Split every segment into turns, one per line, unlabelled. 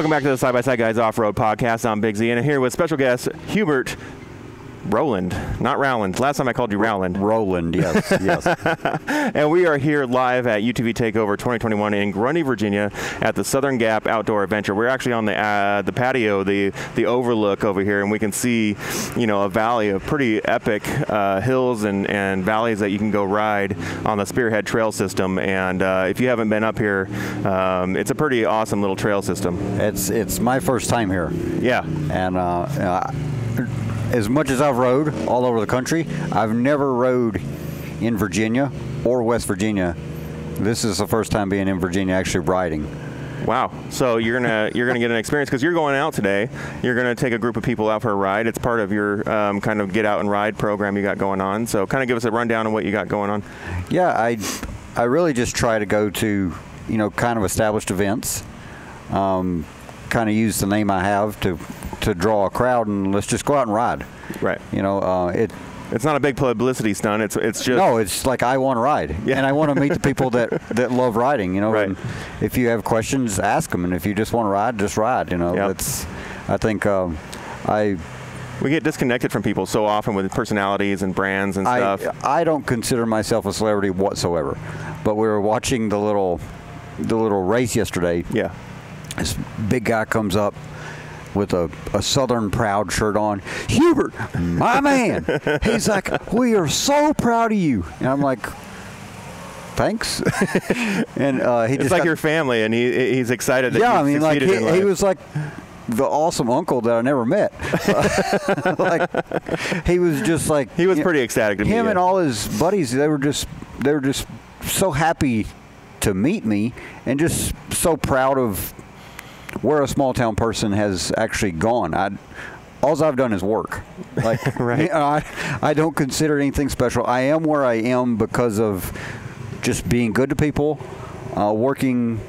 Welcome back to the Side by Side Guys Off Road Podcast. I'm Big Z, and I'm here with special guest Hubert Rowland, not Rowland. Last time I called you Rowland.
Roland, yes, yes.
And we are here live at UTV Takeover 2021 in Grundy, Virginia, at the Southern Gap Outdoor Adventure. We're actually on the uh, the patio, the the overlook over here, and we can see, you know, a valley of pretty epic uh, hills and, and valleys that you can go ride on the Spearhead Trail System. And uh, if you haven't been up here, um, it's a pretty awesome little trail system.
it's it's my first time here,
Yeah.
and uh, uh, as much as I've rode all over the country, I've never rode in Virginia or West Virginia. This is the first time being in Virginia actually riding.
Wow. So you're gonna you're gonna get an experience because you're going out today. You're gonna take a group of people out for a ride. It's part of your um, kind of get out and ride program you got going on. So kind of give us a rundown on what you got going on.
Yeah, I I really just try to go to you know kind of established events, um, kind of use the name I have to to draw a crowd, and let's just go out and ride.
Right.
You know, uh, it
It's not a big publicity stunt. It's it's just
no, it's like I want to ride,
Yeah.
and I want to meet the people that that love riding. You know,
Right.
and if you have questions, ask them, and if you just want to ride, just ride. You know,
Yep.
that's. I think um, I
we get disconnected from people so often with personalities and brands and stuff.
I. I don't consider myself a celebrity whatsoever, but we were watching the little the little race yesterday.
yeah.
This big guy comes up with a, a Southern Proud shirt on. Hubert, my man. He's like, we are so proud of you. And I'm like, thanks. and uh, he
It's
just
like
got-
your family, and he he's excited that
yeah, I mean, like he, he was like the awesome uncle that I never met. like he was just like
He was
you know,
pretty ecstatic to meet
him and all his buddies. They were just they were just so happy to meet me and just so proud of where a small town person has actually gone. I all I've done is work. Like
Right.
you know, I I don't consider anything special. I am where I am because of just being good to people, uh, working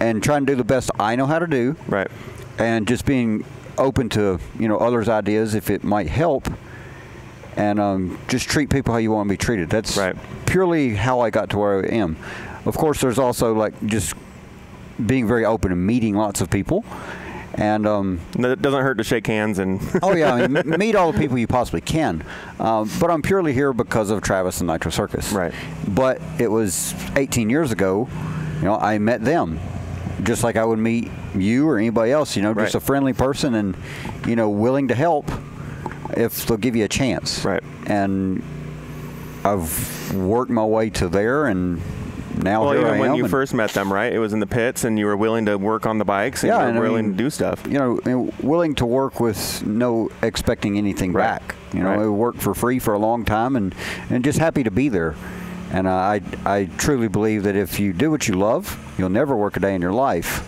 and trying to do the best I know how to do
right.
and just being open to you know others' ideas if it might help, and um, just treat people how you want to be treated. That's
Right.
purely how I got to where I am. Of course, there's also like just being very open and meeting lots of people, and um,
It doesn't hurt to shake hands and
oh yeah, I mean, meet all the people you possibly can. Um, but I'm purely here because of Travis and Nitro Circus.
Right.
But it was 18 years ago. You know, I met them, just like I would meet you or anybody else. You know, just
Right.
a friendly person and you know willing to help if they'll give you a chance.
Right.
And I've worked my way to there, and now
well, even
I
when you first met them, right? It was in the pits, and you were willing to work on the bikes, and
Yeah,
you
I
were willing
mean,
to do stuff.
you know, and willing to work with no expecting anything
Right.
back. You know,
Right.
I worked for free for a long time, and and just happy to be there. And I I truly believe that if you do what you love, you'll never work a day in your life,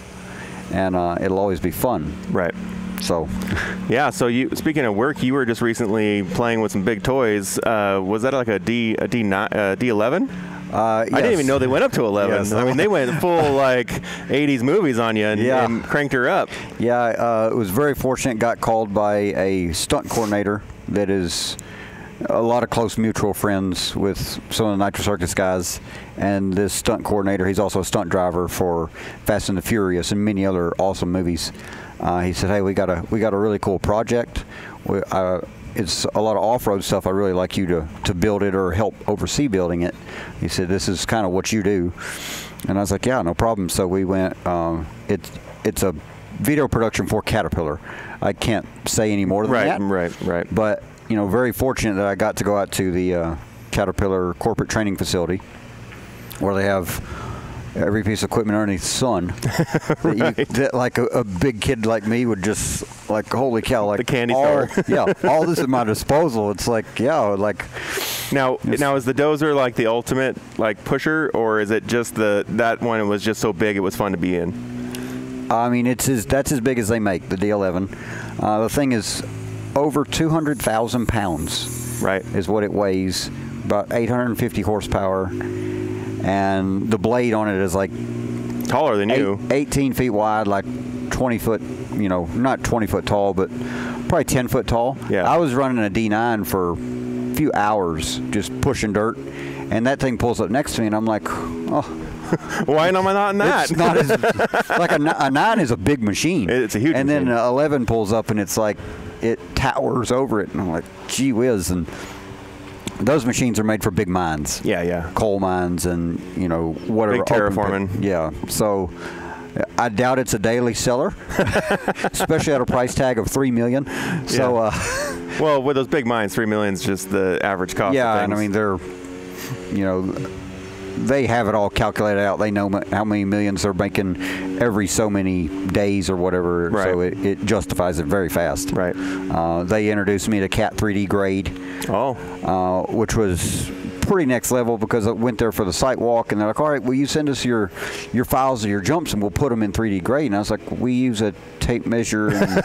and uh, it'll always be fun.
Right.
So,
Yeah. So you, speaking of work, you were just recently playing with some big toys. Uh, was that like a D a D nine uh, D eleven?
Uh,
I didn't even know they went up to eleven.
Yes.
I mean, they went full like '80s movies on you and,
Yeah.
and cranked her up.
Yeah, uh, it was very fortunate. Got called by a stunt coordinator that is a lot of close mutual friends with some of the Nitro Circus guys. And this stunt coordinator, he's also a stunt driver for Fast and the Furious and many other awesome movies. Uh, he said, "Hey, we got a we got a really cool project. We, uh, it's a lot of off-road stuff. I really like you to to build it or help oversee building it." He said, "This is kind of what you do." And I was like, yeah, no problem. So we went. Um, it's it's a video production for Caterpillar. I can't say any more than
Right.
that.
Right. Right.
But you know, very fortunate that I got to go out to the uh, Caterpillar corporate training facility, where they have every piece of equipment underneath the sun. that, you, that like a, a big kid like me would just like, holy cow! Like
The candy
all,
store.
yeah, all this at my disposal. It's like, yeah, like
Now, now is the dozer like the ultimate like pusher, or is it just the that one was just so big it was fun to be in?
I mean, it's as that's as big as they make the D11. Uh, the thing is over 200,000 pounds
Right.
is what it weighs, about 850 horsepower, and the blade on it is like
Taller than
eight,
you.
18 feet wide, like 20 foot. You know, not 20 foot tall, but probably 10 foot tall.
Yeah.
I was running a D9 for a few hours, just pushing dirt, and that thing pulls up next to me, and I'm like, oh.
Why am I not in that?
It's not as like a, a nine is a big machine.
It's a huge
And then
machine.
uh, eleven pulls up and it's like it towers over it, and I'm like, gee whiz! And those machines are made for big mines.
yeah, yeah.
coal mines and you know whatever
Big terraforming.
Yeah, so I doubt it's a daily seller, especially at a price tag of three million. So
Yeah.
uh,
Well, with those big mines, three million is just the average cost.
yeah,
of
and I mean they're you know they have it all calculated out. They know how many millions they're making every so many days or whatever. So it, it justifies it very fast.
right.
Uh, they introduced me to Cat 3D grade.
Oh,
uh, which was pretty next level because I went there for the site walk and they're like, all right, will you send us your your files of your jumps and we'll put them in 3D grade? And I was like, we use a tape measure and,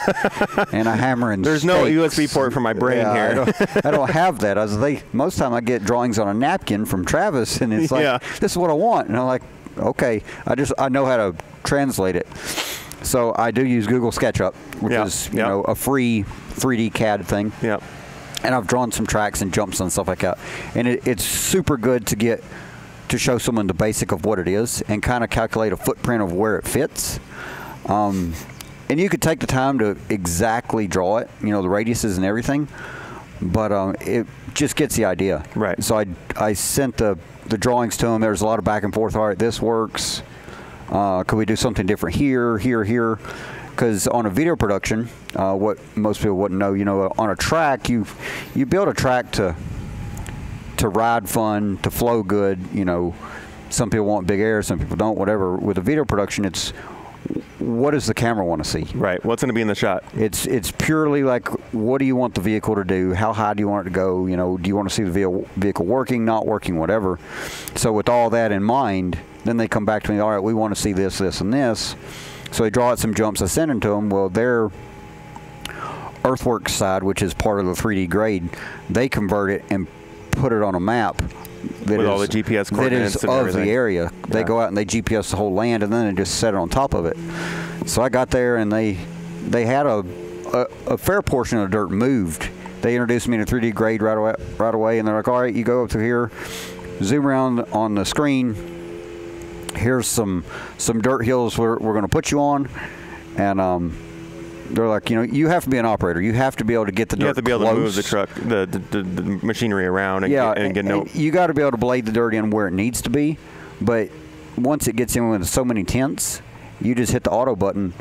and a hammer and
There's no. USB port for my brain
Yeah,
here.
I don't, I don't have that. I was they most time I get drawings on a napkin from Travis and it's like,
Yeah.
this is what I want. And I'm like, okay, I just I know how to translate it. So I do use Google SketchUp, which
Yeah,
is you
yeah.
know a free 3D CAD thing. And I've drawn some tracks and jumps and stuff like that. And it, it's super good to get to show someone the basic of what it is and kind of calculate a footprint of where it fits. Um, and you could take the time to exactly draw it, you know, the radiuses and everything, but um, it just gets the idea.
Right.
So I, I sent the, the drawings to him. There's a lot of back and forth. All right, this works. Uh, could we do something different here, here, here? Because on a video production, uh, what most people wouldn't know, you know, on a track, you you build a track to to ride fun, to flow good. You know, some people want big air, some people don't. Whatever. With a video production, it's what does the camera want to see?
Right. What's going to be in the shot?
It's it's purely like what do you want the vehicle to do? How high do you want it to go? You know, do you want to see the vehicle vehicle working, not working, whatever. So with all that in mind, then they come back to me. All right, we want to see this, this, and this. So they draw out some jumps. I send them to them. Well, their earthworks side, which is part of the 3D grade, they convert it and put it on a map. That
With all the GPS
that
coordinates
is
and
of
everything.
the area. They
Yeah.
go out and they GPS the whole land, and then they just set it on top of it. So I got there, and they they had a a, a fair portion of the dirt moved. They introduced me to 3D grade right away, right away, and they're like, "All right, you go up to here, zoom around on the screen. Here's some some dirt hills we're, we're going to put you on," and um, they're like, "You know, you have to be an operator. You have to be able to get the
You have to be able to move the truck, the, the, the, the machinery around and
yeah,
get, and get no.
and you got to be able to blade the dirt in where it needs to be. But once it gets in with so many tenths, you just hit the auto button,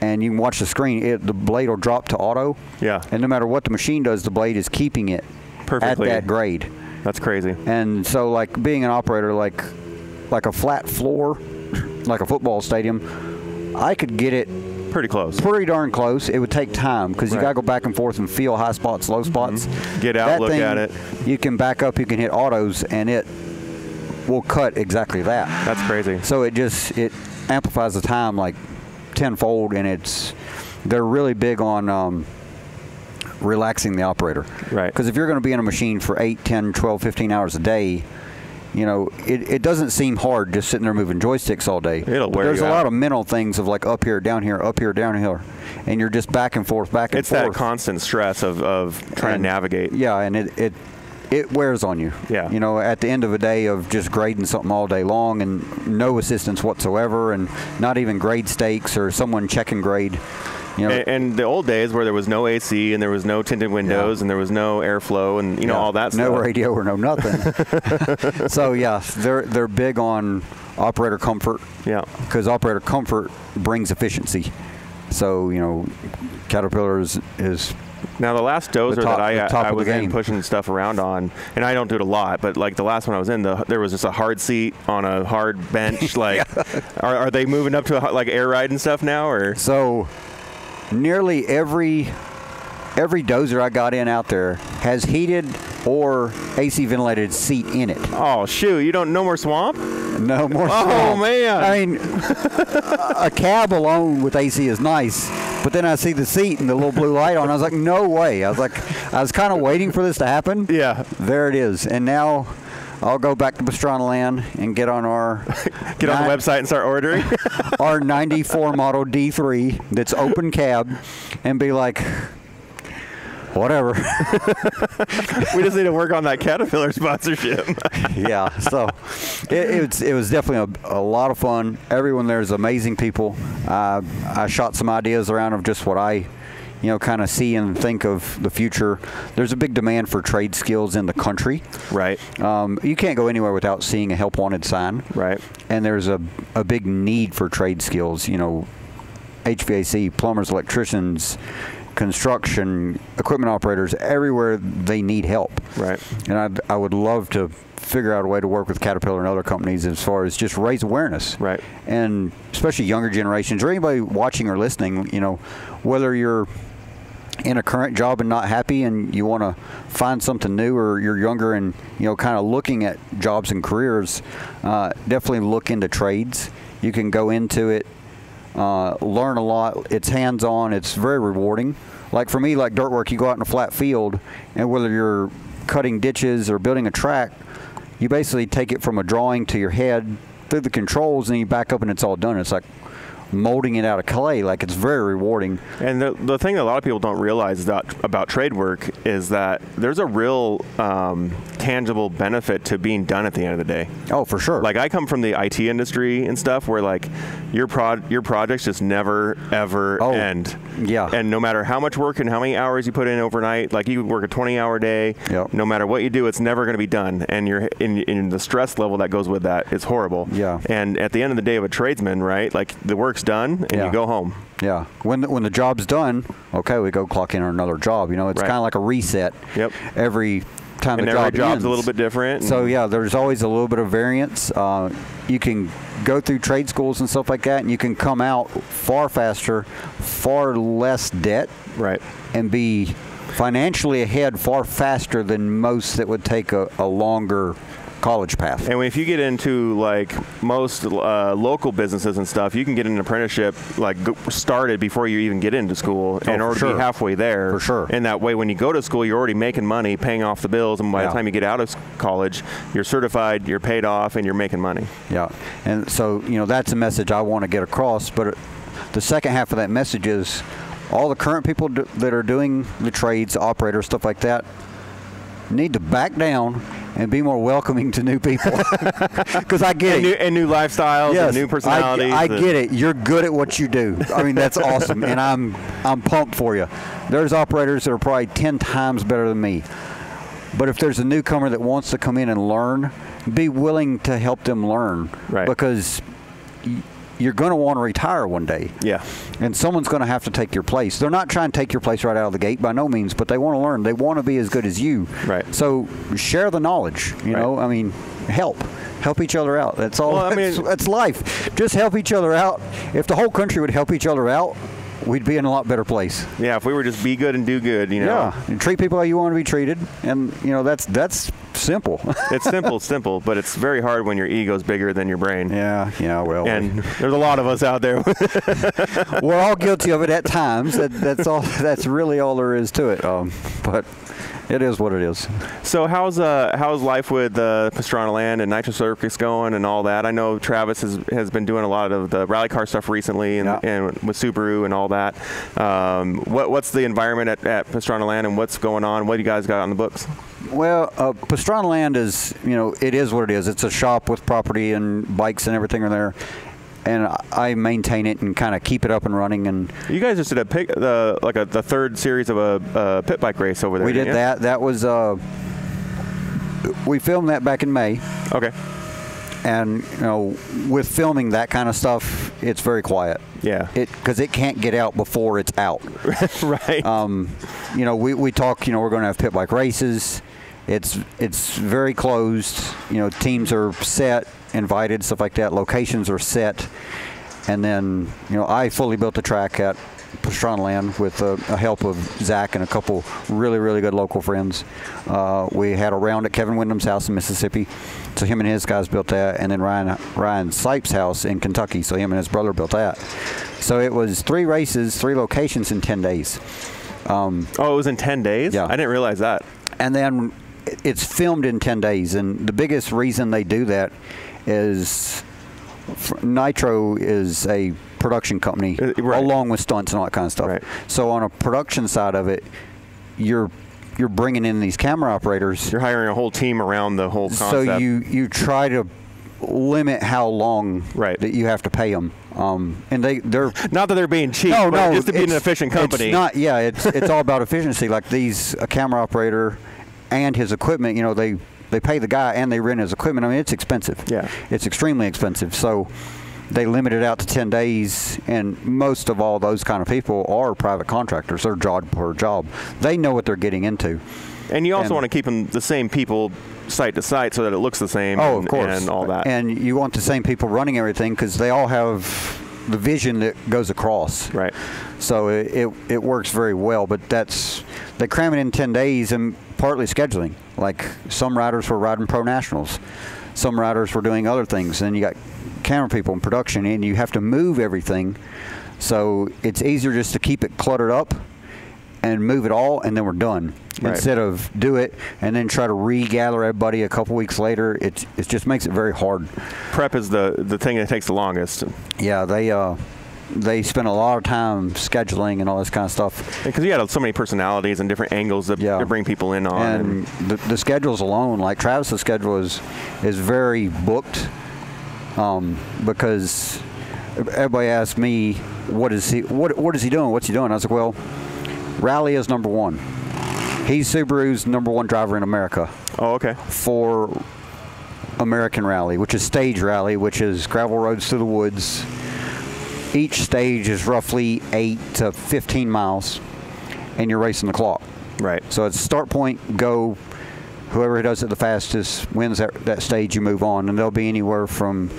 and you can watch the screen. It, the blade will drop to auto.
Yeah.
And no matter what the machine does, the blade is keeping it
Perfectly.
at that grade.
That's crazy.
And so, like being an operator, like like a flat floor, like a football stadium, I could get it
Pretty close.
pretty darn close. It would take time because you got to go back and forth and feel high spots, low spots.
Get out,
That
look
thing,
at it.
You can back up. You can hit autos, and it will cut exactly that.
That's crazy.
So it just it amplifies the time like tenfold, and it's they're really big on um, relaxing the operator.
Right.
Because if you're going to be in a machine for 8, 10, 12, 15 hours a day, you know, it, it doesn't seem hard just sitting there moving joysticks all day.
It'll wear
There's
you
a
out.
lot of mental things of like up here, down here, up here, down here, and you're just back and forth, back and forth.
It's that constant stress of, of trying
And-
to navigate.
Yeah, and it, it it wears on you.
Yeah.
You know, at the end of a day of just grading something all day long and no assistance whatsoever, and not even grade stakes or someone checking grade. You know,
And, and the old days where there was no AC and there was no tinted windows and there was no airflow and you know
Yeah,
all that stuff.
no
stuff.
radio or no nothing. so yeah, they're they're big on operator comfort.
Yeah.
Because operator comfort brings efficiency. So you know, Caterpillar is, is
Now the last dozer
The top-
that I, I was in pushing stuff around on, and I don't do it a lot, but like the last one I was in, the, there was just a hard seat on a hard bench. Like, are, are they moving up to a, like air ride and stuff now, or
So, nearly every every dozer I got in out there has heated or AC ventilated seat in it.
oh shoot, you don't no more swamp?
No more.
Oh,
swamp.
Oh, man.
I mean, a cab alone with AC is nice, but then I see the seat and the little blue light on. I was like, no way. I was like, I was kind of waiting for this to happen.
Yeah.
There it is, and now. I'll go back to Pastrana Land and get on our
Get on the website and start ordering.
our 94 model D3 that's open cab and be like, whatever.
we just need to work on that Caterpillar sponsorship.
yeah, so it, it, was, it was definitely a, a, lot of fun. Everyone there is amazing people. Uh, I shot some ideas around of just what I you know, kind of see and think of the future. There's a big demand for trade skills in the country.
Right.
Um, you can't go anywhere without seeing a help wanted sign.
Right.
And there's a, a big need for trade skills. You know, HVAC, plumbers, electricians, construction, equipment operators, everywhere they need help.
Right.
And I'd, I would love to figure out a way to work with Caterpillar and other companies as far as just raise awareness.
Right.
And especially younger generations or anybody watching or listening, you know, whether you're in a current job and not happy and you want to find something new or you're younger and you know kind of looking at jobs and careers uh, definitely look into trades you can go into it uh, learn a lot. It's hands on. It's very rewarding. Like for me, like dirt work, you go out in a flat field, and whether you're cutting ditches or building a track, you basically take it from a drawing to your head through the controls, and you back up, and it's all done. It's like molding it out of clay. Like it's very rewarding.
And the, the thing that a lot of people don't realize that about trade work is that there's a real um, tangible benefit to being done at the end of the day.
Oh, for sure.
Like I come from the IT industry and stuff, where like your prod your projects just never ever
oh,
end.
Yeah.
And no matter how much work and how many hours you put in overnight, like you work a 20 hour day.
Yep.
No matter what you do, it's never going to be done, and you're in, in the stress level that goes with that is horrible.
Yeah.
And at the end of the day of a tradesman, right? Like the work's done, and
Yeah.
you go home.
Yeah. When the, when the job's done, okay, we go clock in on another job. You know, it's
Right.
kind of like a reset.
Yep.
Every time
And
the
every
job
job's
ends.
a little bit different.
So yeah, there's always a little bit of variance. Uh, you can go through trade schools and stuff like that, and you can come out far faster, far less debt,
Right.
and be financially ahead far faster than most that would take a, a longer college path.
And if you get into like most uh, local businesses and stuff, you can get an apprenticeship like started before you even get into school,
Oh,
order to
sure.
be halfway there.
For sure.
And that way, when you go to school, you're already making money, paying off the bills, and by
Yeah.
the time you get out of college, you're certified, you're paid off, and you're making money.
Yeah, and so you know that's a message I want to get across. But the second half of that message is all the current people do, that are doing the trades, operators, stuff like that, need to back down and be more welcoming to new people. Because I get
And
it.
new, and new lifestyles,
Yes,
and new personalities.
I, I get it. You're good at what you do. I mean, that's awesome, and I'm I'm pumped for you. There's operators that are probably ten times better than me, but if there's a newcomer that wants to come in and learn, be willing to help them learn,
Right.
because y- you're going to want to retire one day.
Yeah.
And someone's going to have to take your place. They're not trying to take your place right out of the gate by no means, but they want to learn. They want to be as good as you.
Right.
So share the knowledge. You
Right.
know, I mean, help. Help each other out. That's all.
Well, I
that's,
mean-
that's life. Just help each other out. If the whole country would help each other out, we'd be in a lot better place.
Yeah. If we were just be good and do good, you know.
Yeah. And treat people how you want to be treated, and you know that's that's simple.
It's simple, simple, but it's very hard when your ego's bigger than your brain.
yeah. Yeah. Well.
And there's a lot of us out there.
we're all guilty of it at times. That, that's all. That's really all there is to it. Um, but it is what it is.
So how's uh how's life with uh, Pastrana Land and Nitro Circus going and all that? I know Travis has, has been doing a lot of the rally car stuff recently and,
Yeah.
and with Subaru and all that. Um, what what's the environment at, at Pastrana Land and what's going on? What do you guys got on the books?
Well, uh, Pastrana Land is, you know, it is what it is. It's a shop with property and bikes and everything are there. And I- maintain it and kind of keep it up and running. And
You guys just did a pick the like a, the third series of a, uh pit bike race over there.
we did
you?
that. That was, uh, we filmed that back in May.
Okay.
And, you know, with filming that kind of stuff, it's very quiet.
Yeah.
It Because it can't get out before it's out.
right.
um, you know, we, we talk, you know, we're going to have pit bike races. It's it's very closed. You know, teams are set, invited, stuff like that. Locations are set, and then you know, I fully built the track at Pastrana Land with the uh, help of Zach and a couple really really good local friends. Uh, we had a round at Kevin Windham's house in Mississippi, so him and his guys built that, and then Ryan Ryan Sipes' house in Kentucky, so him and his brother built that. So it was three races, three locations in ten days. Um,
oh, it was in ten days.
Yeah.
I didn't realize that.
and then it's filmed in 10 days and the biggest reason they do that is nitro is a production company
Uh, right.
along with stunts and all that kind of stuff
Right.
so on a production side of it you're you're bringing in these camera operators.
You're hiring a whole team around the whole concept.
So you you try to limit how long
Right.
that you have to pay them. Um, and they they're
not that they're being cheap,
no,
but
no,
just to be an efficient company.
It's not. Yeah, it's it's all about efficiency. Like these, a camera operator and his equipment. You know, they they pay the guy and they rent his equipment. I mean, it's expensive.
Yeah.
it's extremely expensive. So. They limit it out to 10 days, and most of all those kind of people are private contractors. They're job per job. They know what they're getting into.
and you also
and-
want to keep them the same people site to site so that it looks the same.
Oh,
and,
of course.
and all that.
And you want the same people running everything because they all have the vision that goes across.
right.
So it, it, it works very well, but that's they cram it in 10 days and partly scheduling. Like some riders were riding pro nationals, some riders were doing other things. Then you got camera people in production, and you have to move everything. So it's easier just to keep it cluttered up and move it all, and then we're done.
Right.
Instead of do it and then try to regather everybody a couple weeks later, it it just makes it very hard.
Prep is the the thing that takes the longest
Yeah, they uh, they spend a lot of time scheduling and all this kind of stuff.
because you got so many personalities and different angles to,
Yeah.
to bring people in on.
and the, the schedules alone, like Travis's schedule is is very booked, um, because everybody asks me what is he what what is he doing? What's he doing? I was like, well, rally is number one. He's Subaru's number one driver in America
oh, okay.
for American Rally, which is stage rally, which is gravel roads through the woods. Each stage is roughly eight to 15 miles, and you're racing the clock.
Right.
So it's start point, go. Whoever does it the fastest wins that, that stage. You move on, and there'll be anywhere from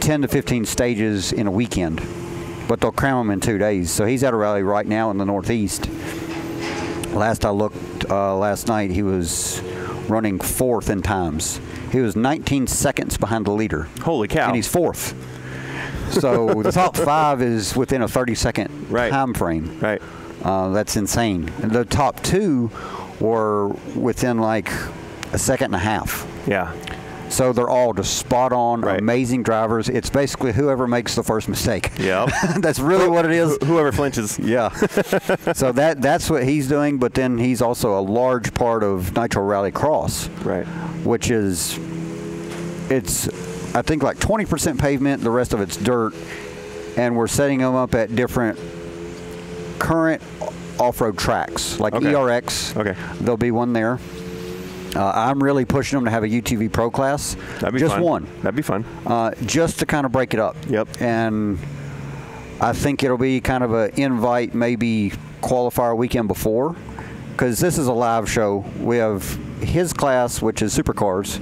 10 to 15 stages in a weekend, but they'll cram them in two days. So he's at a rally right now in the Northeast. Last I looked uh, last night, he was running fourth in times. He was 19 seconds behind the leader,
Holy cow.
and he's fourth. So the top five is within a 30 second
Right.
time frame.
right.
Uh, that's insane. And the top two were within like a second and a half.
Yeah.
So they're all just spot on,
Right.
amazing drivers. It's basically whoever makes the first mistake.
Yeah,
that's really what it is.
Wh- Whoever flinches.
Yeah. so that that's what he's doing, but then he's also a large part of Nitro Rally Cross,
Right.
which is it's I think like 20% pavement, the rest of it's dirt, and we're setting them up at different current off-road tracks like
Okay.
ERX.
Okay.
There'll be one there. Uh, I'm really pushing them to have a UTV Pro class.
That'd be
just
fun.
one
That'd be fun.
uh, just to kind of break it up.
Yep.
And I think it'll be kind of an invite, maybe qualifier weekend before, because this is a live show. We have his class, which is supercars.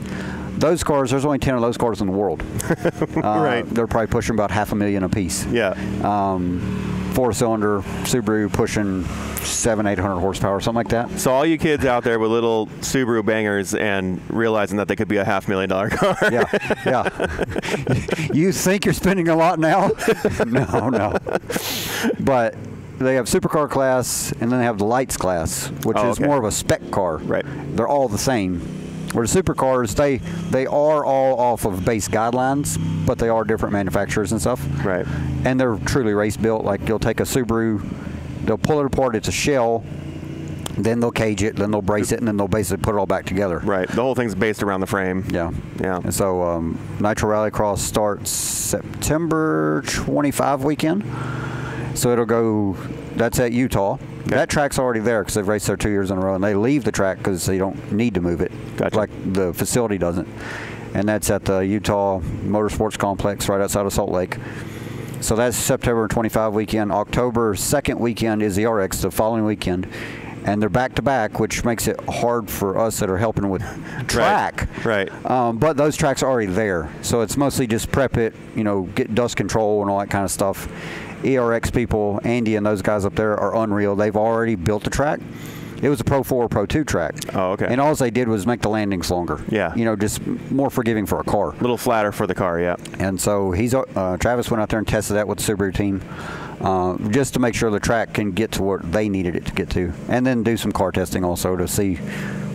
Those cars, there's only 10 of those cars in the world. Uh,
Right.
They're probably pushing about half a million apiece.
Yeah.
Um, four cylinder Subaru pushing seven, 800 horsepower, something like that.
So all you kids out there with little Subaru bangers and realizing that they could be a half million dollar car.
yeah, yeah. you think you're spending a lot now? no, no. But they have supercar class, and then they have the lights class, which
Oh,
is
okay.
more of a spec car.
Right.
They're all the same. Where the supercars, they they are all off of base guidelines, but they are different manufacturers and stuff.
Right.
And they're truly race built. Like you'll take a Subaru, they'll pull it apart. It's a shell. Then they'll cage it. Then they'll brace it, and then they'll basically put it all back together.
Right. The whole thing's based around the frame.
Yeah.
Yeah.
And so um, Nitro Rallycross starts September 25 weekend. So it'll go, that's at Utah. That track's already there because they've raced there two years in a row, and they leave the track because they don't need to move it.
Gotcha.
Like the facility doesn't. And that's at the Utah Motorsports Complex right outside of Salt Lake. So that's September 25 weekend. October 2nd weekend is the RX, the following weekend. And they're back to back, which makes it hard for us that are helping with track.
Right.
Um, but those tracks are already there, so it's mostly just prep it, you know, get dust control and all that kind of stuff. ERX people, Andy and those guys up there are unreal. They've already built the track. It was a Pro 4, Pro 2 track.
Oh, okay.
And all they did was make the landings longer.
Yeah.
You know, just more forgiving for a car.
A little flatter for the car. Yeah.
And so he's uh, Travis went out there and tested that with the Subaru team, uh, just to make sure the track can get to where they needed it to get to, and then do some car testing also to see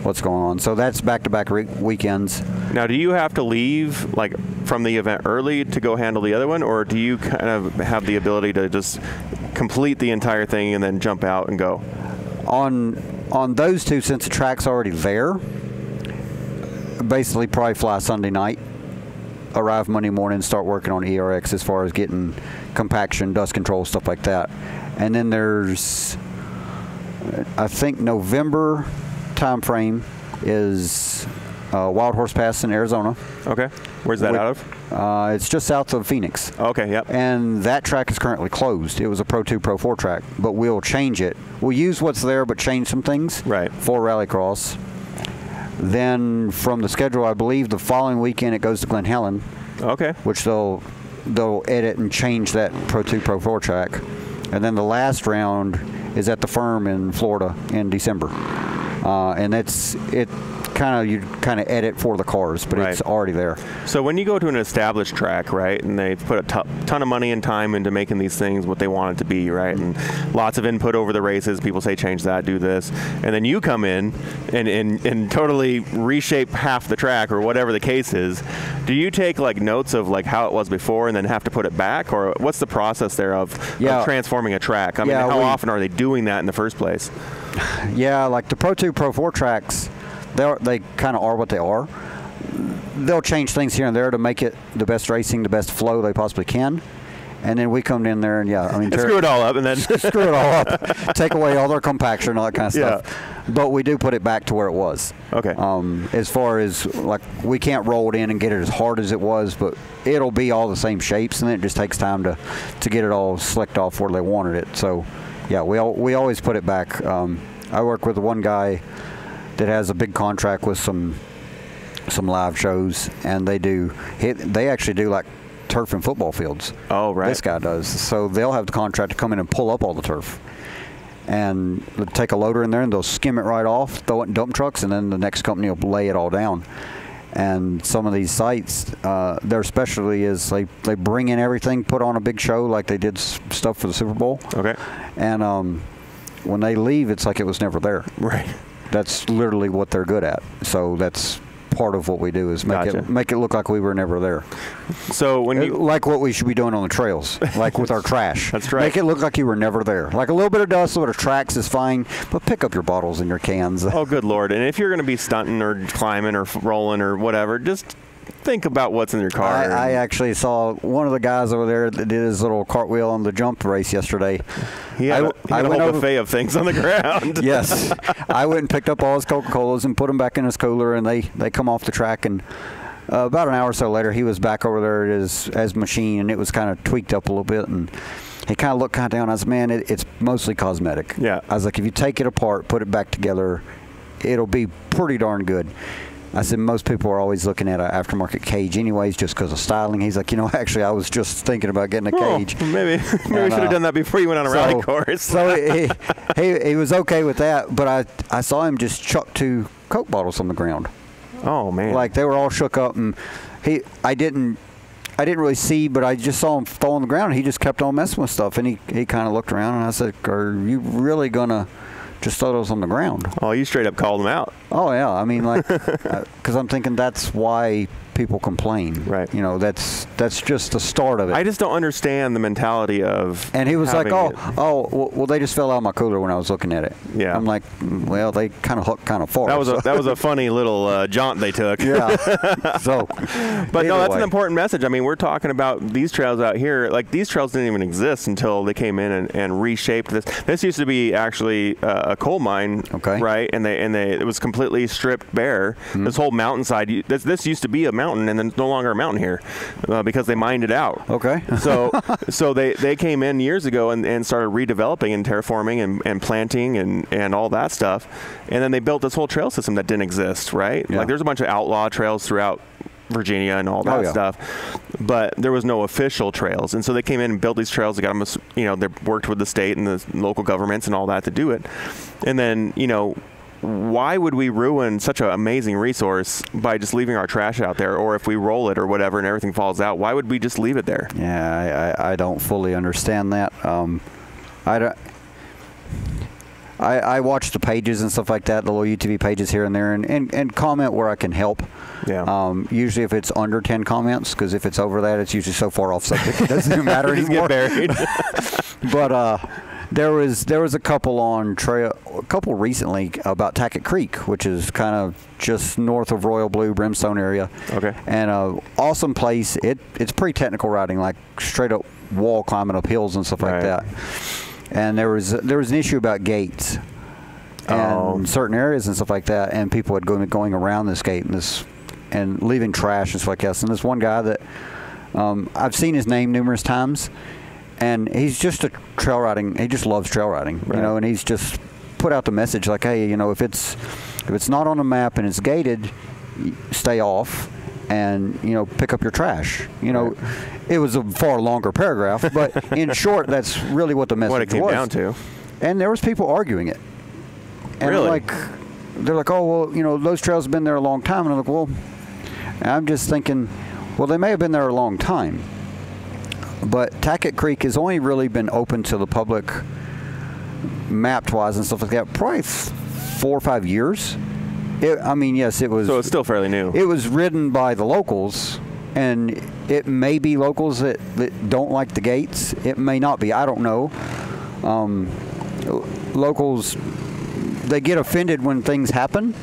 what's going on. So that's back-to-back re- weekends.
Now, do you have to leave like from the event early to go handle the other one, or do you kind of have the ability to just complete the entire thing and then jump out and go?
on on those two, since the track's already there, basically probably fly Sunday night, arrive Monday morning, start working on ERX as far as getting compaction, dust control, stuff like that. And then there's, I think November time frame is uh, Wild Horse Pass in Arizona.
Okay. Where's that
Wait.
out of?
Uh, it's just south of Phoenix.
Okay. Yep.
And that track is currently closed. It was a Pro 2, Pro 4 track, but we'll change it. We'll use what's there, but change some things
Right.
for Rallycross. Then from the schedule, I believe the following weekend it goes to Glen Helen,
Okay.
which they'll they'll edit and change that Pro 2, Pro 4 track. And then the last round is at the firm in Florida in December. Uh, and it's it kind of you kind of edit for the cars, but it's already there.
So when you go to an established track, right, and they put a ton of money and time into making these things what they want it to be, right, and lots of input over the races. People say change that, do this, and then you come in and, and and totally reshape half the track or whatever the case is. Do you take like notes of like how it was before and then have to put it back, or what's the process there of,
Yeah.
of transforming a track? I mean,
Yeah,
how
we-
often are they doing that in the first place?
Yeah, like the Pro 2, Pro 4 tracks, they they kind of are what they are. They'll change things here and there to make it the best racing, the best flow they possibly can. And then we come in there and yeah, I mean,
screw it all up, and then
screw it all up, take away all their compaction, and all that kind of
Yeah.
stuff. But we do put it back to where it was.
Okay.
Um, as far as like we can't roll it in and get it as hard as it was, but it'll be all the same shapes, and it just takes time to to get it all slicked off where they wanted it. So, yeah, we al- we always put it back. Um, I work with one guy that has a big contract with some some live shows, and they do they actually do like turf and football fields.
Oh, right.
This guy does. So they'll have the contract to come in and pull up all the turf. And they'll take a loader in there and they'll skim it right off, throw it in dump trucks, and then the next company will lay it all down. And some of these sites, uh, their specialty is they, they bring in everything, put on a big show like they did s- stuff for the Super Bowl.
okay,
And um, when they leave, it's like it was never there.
right.
That's literally what they're good at. So that's part of what we do is make
Gotcha.
it make it look like we were never there.
So when
Uh,
you
like what we should be doing on the trails, like with our trash.
That's right.
Make it look like you were never there. Like a little bit of dust, a little bit of tracks is fine, but pick up your bottles and your cans.
Oh, good lord! And if you're going to be stunting or climbing or rolling or whatever, just think about what's in your car.
I, I actually saw one of the guys over there that did his little cartwheel on the jump race yesterday.
he had,
I-
a, he had
I
a
went
whole
over-
buffet of things on the ground.
yes, I went and picked up all his Coca Colas and put them back in his cooler, and they they come off the track and. Uh, about an hour or so later, he was back over there at his, his machine, and it was kind of tweaked up a little bit. And he kind of looked kind of down. I said, "Man, it, it's mostly cosmetic."
Yeah.
I was like, "If you take it apart, put it back together, it'll be pretty darn good." I said, "Most people are always looking at an aftermarket cage, anyways, just because of styling." He's like, "You know, actually, I was just thinking about getting a cage."
maybe maybe we should have
uh,
done that before you went on a rally course.
so he, he he was okay with that, but I I saw him just chuck two Coke bottles on the ground.
oh man!
Like they were all shook up, and he I didn't I didn't really see, but I just saw him fall on the ground. He just kept on messing with stuff, and he he kind of looked around, and I said, "Are you really gonna?" Just thought it was on the ground.
oh, you straight up called him out.
Oh yeah, I mean like, uh, because I'm thinking that's why people complain.
Right.
You know, that's that's just the start of it.
I just don't understand the mentality of.
And he was like, "Oh,
it-
oh, well, they just fell out of my cooler when I was looking at it."
Yeah.
I'm like, "Mm, "Well, they kind of hooked kind of far."
That was a that was a funny little uh, jaunt they took.
yeah. so,
But no, that's
way.
an important message. I mean, we're talking about these trails out here. Like these trails didn't even exist until they came in and, and reshaped this. This used to be actually uh, a coal mine,
Okay.
right? And they and they it was completely stripped bare.
Hmm.
This whole mountainside. This this used to be a mountain, and then it's no longer a mountain here uh, because they mined it out.
Okay.
so so they, they came in years ago and, and started redeveloping and terraforming and, and planting and, and all that stuff. And then they built this whole trail system that didn't exist, right?
Yeah.
Like there's a bunch of outlaw trails throughout Virginia and all that
Oh, yeah.
stuff. But there was no official trails. And so they came in and built these trails. They got them, you know, they worked with the state and the local governments and all that to do it. And then, you know, why would we ruin such an amazing resource by just leaving our trash out there or if we roll it or whatever and everything falls out why would we just leave it there
yeah, I, I, I don't fully understand that. Um, I don't. I, I watch the pages and stuff like that, the little UTV pages here and there, and, and, and comment where I can help.
Yeah.
Um, usually, if it's under 10 comments, because if it's over that, it's usually so far off subject, it doesn't matter anymore.
get buried
but uh, There was there was a couple on trail, a couple recently about Tackett Creek, which is kind of just north of Royal Blue Brimstone area.
Okay.
And a awesome place. It it's pretty technical riding, like straight up wall climbing up hills and stuff
Right.
like that. And there was there was an issue about gates and
Oh.
certain areas and stuff like that, and people had going going around this gate and this and leaving trash and stuff like that. And this one guy that um, I've seen his name numerous times, and he's just a trail riding. He just loves trail riding,
Right.
you know. And he's just put out the message like, hey, you know, if it's if it's not on the map and it's gated, stay off. And you know, pick up your trash. You know, it was a far longer paragraph, but in short, that's really what the message
What it came
was.
down to.
And there was people arguing it. And
Really?
like they're like, oh well, you know, those trails have been there a long time, and I'm like, well, I'm just thinking, well, they may have been there a long time, but Tackett Creek has only really been open to the public, mapped wise and stuff like that, probably four or five years. It, I mean, yes, it was.
So it's still fairly new.
It was ridden by the locals, and it may be locals that, that don't like the gates. It may not be. I don't know. Um, locals, they get offended when things happen.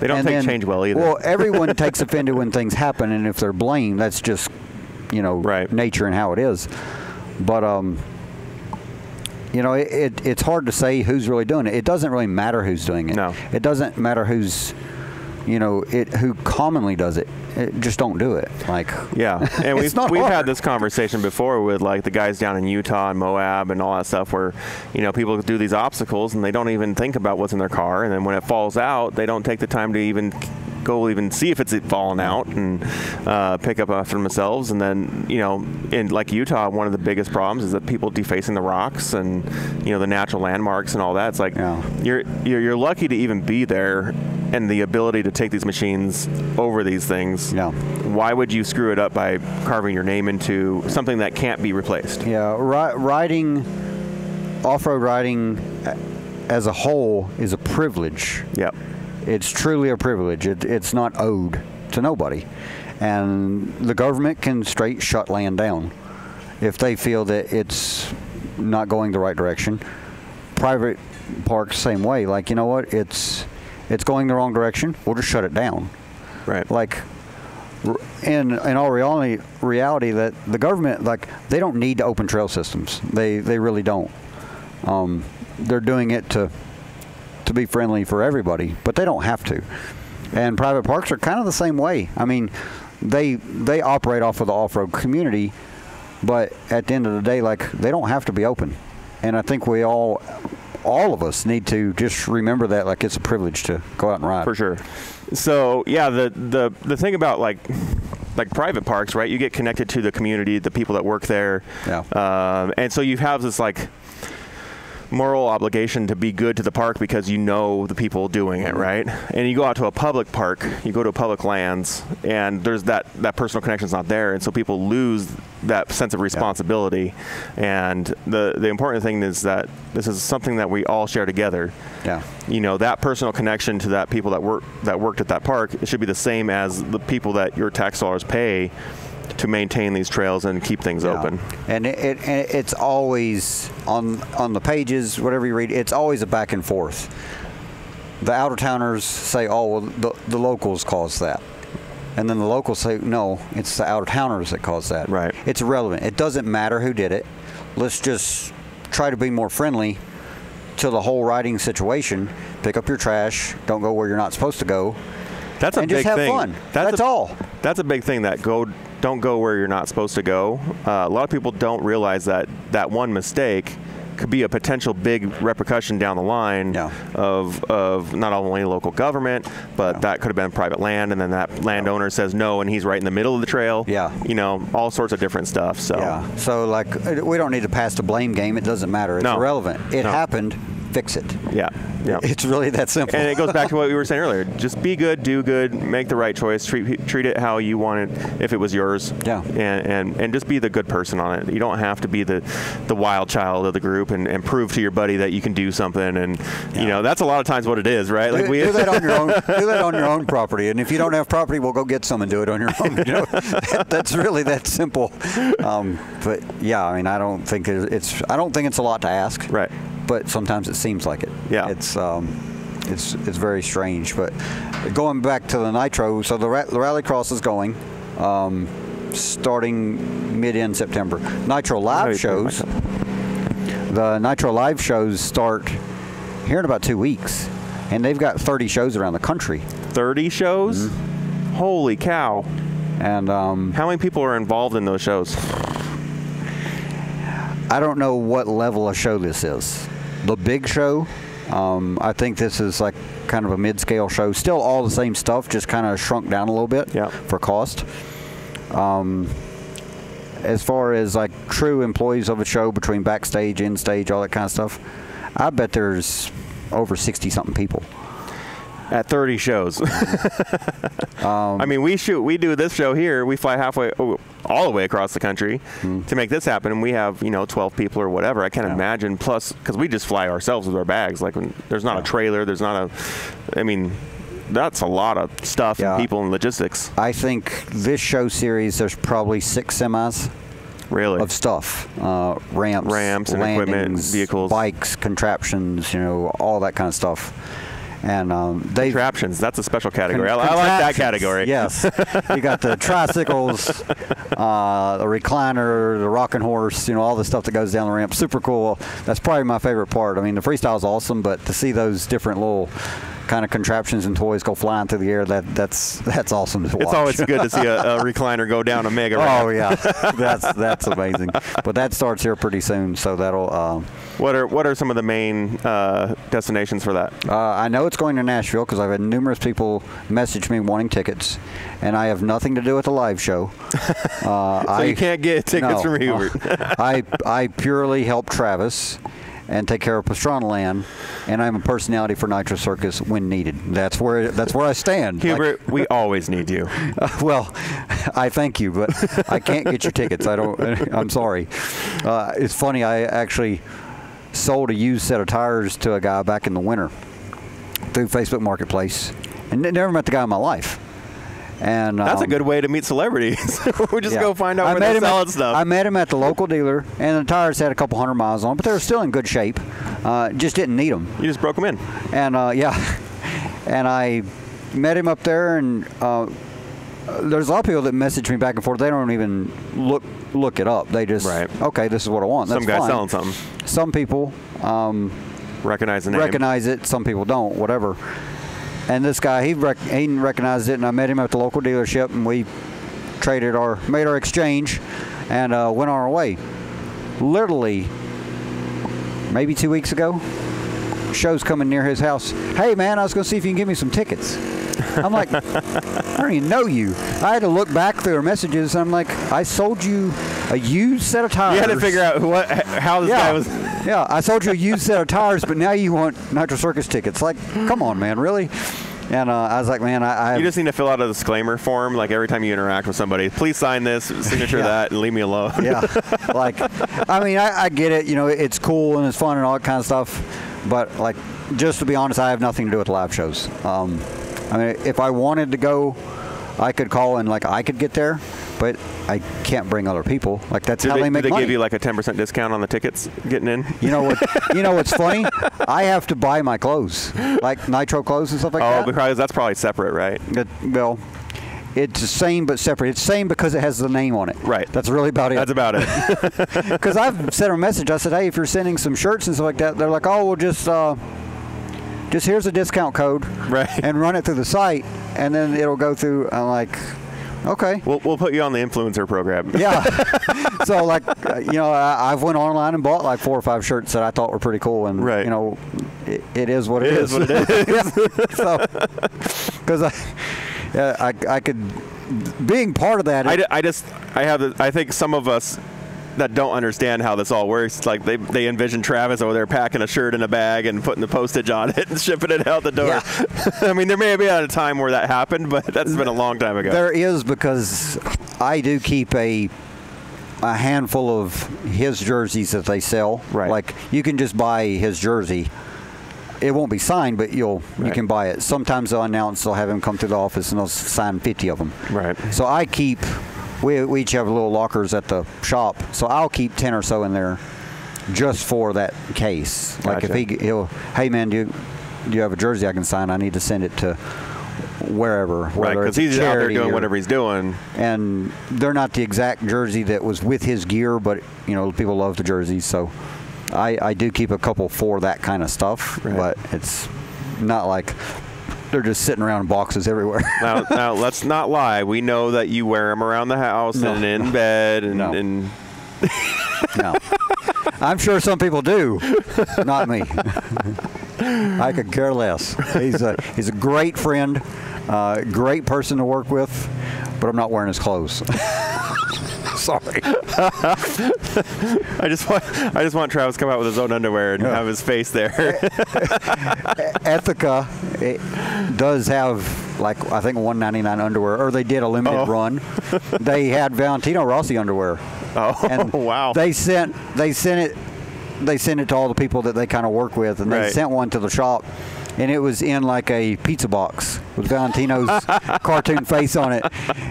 they don't take
then-
change well either.
Well, everyone takes offended when things happen, and if they're blamed, that's just, you know,
Right.
nature and how it is. But um, you know, it, it it's hard to say who's really doing it. It doesn't really matter who's doing it.
No.
It doesn't matter who's, you know, it who commonly does it. it just don't do it. Like
Yeah, and we've
not
we've had this conversation before with like the guys down in Utah and Moab and all that stuff, where you know people do these obstacles and they don't even think about what's in their car, and then when it falls out, they don't take the time to even go even see if it's fallen out and uh, pick up after themselves, and then you know in like Utah, one of the biggest problems is that people defacing the rocks and you know the natural landmarks and all that. It's like
Yeah.
you're, you're you're lucky to even be there and the ability to take these machines over these things
Yeah.
why would you screw it up by carving your name into something that can't be replaced?
Yeah, ri- riding, off-road riding as a whole is a privilege.
Yep.
It's truly a privilege. It, it's not owed to nobody, and the government can straight shut land down if they feel that it's not going the right direction. Private parks, same way. Like you know what, it's it's going the wrong direction. We'll just shut it down
Right.
like in in all reality reality that the government like they don't need to open trail systems they they really don't um, they're doing it to to be friendly for everybody but they don't have to and private parks are kind of the same way i mean they they operate off of the off-road community but at the end of the day like they don't have to be open and i think we all all of us need to just remember that like it's a privilege to go out and ride
for sure. So yeah, the the the thing about like like private parks, right? You get connected to the community, the people that work there,
Yeah.
um, and so you have this like moral obligation to be good to the park because you know the people doing it, mm-hmm. right? And you go out to a public park, you go to public lands, and there's that that personal connection's not there, and so people lose that sense of responsibility. And the the important thing is that this is something that we all share together
yeah
you know that personal connection to that people that work that worked at that park it should be the same as the people that your tax dollars pay to maintain these trails and keep things
Yeah.
open
And it, it, it's always on on the pages, whatever you read. It's always a back and forth. The outer towners say, "Oh, well, the, the locals caused that," and then the locals say, "No, it's the outer towners that caused that."
Right.
It's irrelevant. It doesn't matter who did it. Let's just try to be more friendly to the whole riding situation. Pick up your trash. Don't go where you're not supposed to go.
that's a
and
big
just have
thing
fun. That's
a,
all.
that's a big thing that go don't go where you're not supposed to go uh, a lot of people don't realize that that one mistake could be a potential big repercussion down the line
Yeah.
of, of not only local government, but
Yeah.
that could have been private land, and then that landowner says no, and he's right in the middle of the trail.
Yeah.
you know, all sorts of different stuff. So
Yeah. So like, uh, we don't need to pass the blame game. It doesn't matter. It's
No.
irrelevant. It
No.
happened. Fix it.
Yeah. Yeah.
It's really that simple.
and it goes back to what we were saying earlier. Just be good, do good, make the right choice, treat treat it how you want it if it was yours.
Yeah.
And and, and just be the good person on it. You don't have to be the the wild child of the group and, and prove to your buddy that you can do something. And you know that's a lot of times what it is, right?
do, do that on your own. Do that on your own property. And if you don't have property, we'll go get some and do it on your own. You know, that, that's really that simple. Um, but yeah, I mean, I don't think it's. I don't think it's a lot to ask.
Right.
But sometimes it seems like it.
Yeah.
It's. Um, it's, it's very strange, but going back to the nitro, so the, ra- the rallycross is going, um, starting mid-end September. Nitro live shows, the Nitro live shows start here in about two weeks, and they've got 30 shows around the country.
30 shows?
Mm-hmm.
Holy cow!
And um,
How many people are involved in those shows?
I don't know what level of show this is. The big show, um, I think this is like kind of a mid-scale show. Still all the same stuff, just kind of shrunk down a little bit
Yeah.
for cost. Um, as far as like true employees of a show between backstage, in stage, all that kind of stuff, I bet there's over 60 something people.
At 30 shows.
Um,
I mean, we shoot, we do this show here. We fly halfway, oh, all the way across the country to make this happen, and we have you know 12 people or whatever. I can't
Hmm. Yeah.
imagine. Plus, because we just fly ourselves with our bags. Like, there's not a trailer. There's not a. I mean, that's a lot of stuff
Yeah.
and people and logistics.
I think this show series, there's probably six semis.
Really.
of stuff, uh, ramps,
Ramps and equipment, vehicles.
bikes, contraptions, you know, all that kind of stuff. And um, they
Contraptions. That's a special category. I, I like that category.
Yes, you got the tricycles, uh, the recliner, the rocking horse, you know, all the stuff that goes down the ramp. Super cool. That's probably my favorite part. I mean, the freestyle is awesome, but to see those different little kind of contraptions and toys go flying through the air, that that's that's awesome to watch.
It's always good to see a, a recliner go down a mega ramp.
Oh yeah, that's that's amazing. But that starts here pretty soon, so that'll. Um,
What are what are some of the main uh, destinations for that?
uh, I know it's going to Nashville because I've had numerous people message me wanting tickets, and I have nothing to do with the live show. Uh,
So
I,
you can't get tickets
no,
from Hubert.
I I purely help Travis. And take care of Pastranaland, and I'm a personality for Nitro Circus when needed. That's where that's where I stand. Like-
we always need you.
Uh, well, I thank you, but I can't get your tickets. I don't. I'm sorry. Uh, it's funny. I actually sold a used set of tires to a guy back in the winter through Facebook Marketplace, and never met the guy in my life. And
That's a
um,
good way to meet celebrities. we just
yeah.
go find out
I
where they're
him at-
selling stuff.
I met him at the local dealer, and the tires had a couple hundred miles on, them, but they were still in good shape. Uh, just didn't need them.
you just broke them in.
And uh, yeah, and I met him up there, and uh, there's a lot of people that message me back and forth. They don't even look look it up. They just
Right.
okay, this is what I want.
Some
That's
guy
fine.
selling something.
Some people um,
Recognize the name.
recognize it. Some people don't. Whatever. And this guy, he rec- he recognized it, and I met him at the local dealership, and we traded our made our exchange, and uh, went on our way. Literally, maybe two weeks ago, show's coming near his house. Hey man, I was gonna see if you can give me some tickets. I'm like, I don't even know you. I had to look back through our messages. And I'm like, I sold you a used set of tires.
You had to figure out what, how this
Yeah,
guy was.
yeah. I sold you a used set of tires, but now you want Nitro Circus tickets. Like, come on, man, really? And uh, I was like, man, I, I
You just need to fill out a disclaimer form, like every time you interact with somebody. Please sign this, signature
Yeah.
that, and leave me alone.
yeah. Like, I mean, I, I get it. You know, it's cool and it's fun and all that kind of stuff. But like, just to be honest, I have nothing to do with live shows. Um, I mean, if I wanted to go, I could call and like I could get there, but I can't bring other people. Like that's
Do
how
they,
they,
do
make
they
money.
give you like a 10% discount on the tickets getting in?
You know what? you know what's funny? I have to buy my clothes, like nitro clothes and stuff like
Oh,
that.
Oh, because that's probably separate, right?
It, well, it's the same but separate. It's same because it has the name on it.
Right.
That's really about it.
That's about it.
Because I've sent a message. I said, hey, if you're sending some shirts and stuff like that, they're like, oh, we'll just uh, just here's a discount code,
Right.
and run it through the site, and then it'll go through. I'm like, okay.
We'll, we'll put you on the influencer program.
Yeah. so like, uh, you know, I, I've went online and bought like four or five shirts that I thought were pretty cool, and
Right.
you know, it, it is what
It
it
is what it is.
yeah. So, because I, yeah, I, I could, being part of that.
I, I just I have the- I think some of us that don't understand how this all works. Like they, they envision Travis over there packing a shirt in a bag and putting the postage on it and shipping it out the door.
Yeah.
I mean, there may have been a time where that happened, but that's been a long time ago.
There is because I do keep a a handful of his jerseys that they sell.
Right.
Like you can just buy his jersey. It won't be signed, but you'll you can buy it. Sometimes they'll announce they'll have him come to the office and they'll sign 50 of them.
Right.
So I keep. We, we each have little lockers at the shop, so I'll keep 10 or so in there, just for that case. Like
Gotcha.
if he he'll, hey man, do you, do you have a jersey I can sign? I need to send it to wherever.
right, because he's out there doing
or-
whatever he's doing.
and they're not the exact jersey that was with his gear, but you know people love the jerseys, so I, I do keep a couple for that kind of stuff,
Right.
but it's not like they're just sitting around in boxes everywhere.
Now, now let's not lie. We know that you wear them around the house
No.
and in bed, and,
No.
and
no, I'm sure some people do, not me. I could care less. He's a he's a great friend, uh, great person to work with, but I'm not wearing his clothes. Sorry.
I just want I just want Travis to come out with his own underwear and
Yeah.
have his face there.
Ethika it does have like I think 199 underwear, or they did a limited
Oh.
run. they had Valentino Rossi underwear.
oh
And
wow!
They sent they sent it they sent it to all the people that they kind of work with, and they sent one to the shop, and it was in like a pizza box with Valentino's cartoon face on it,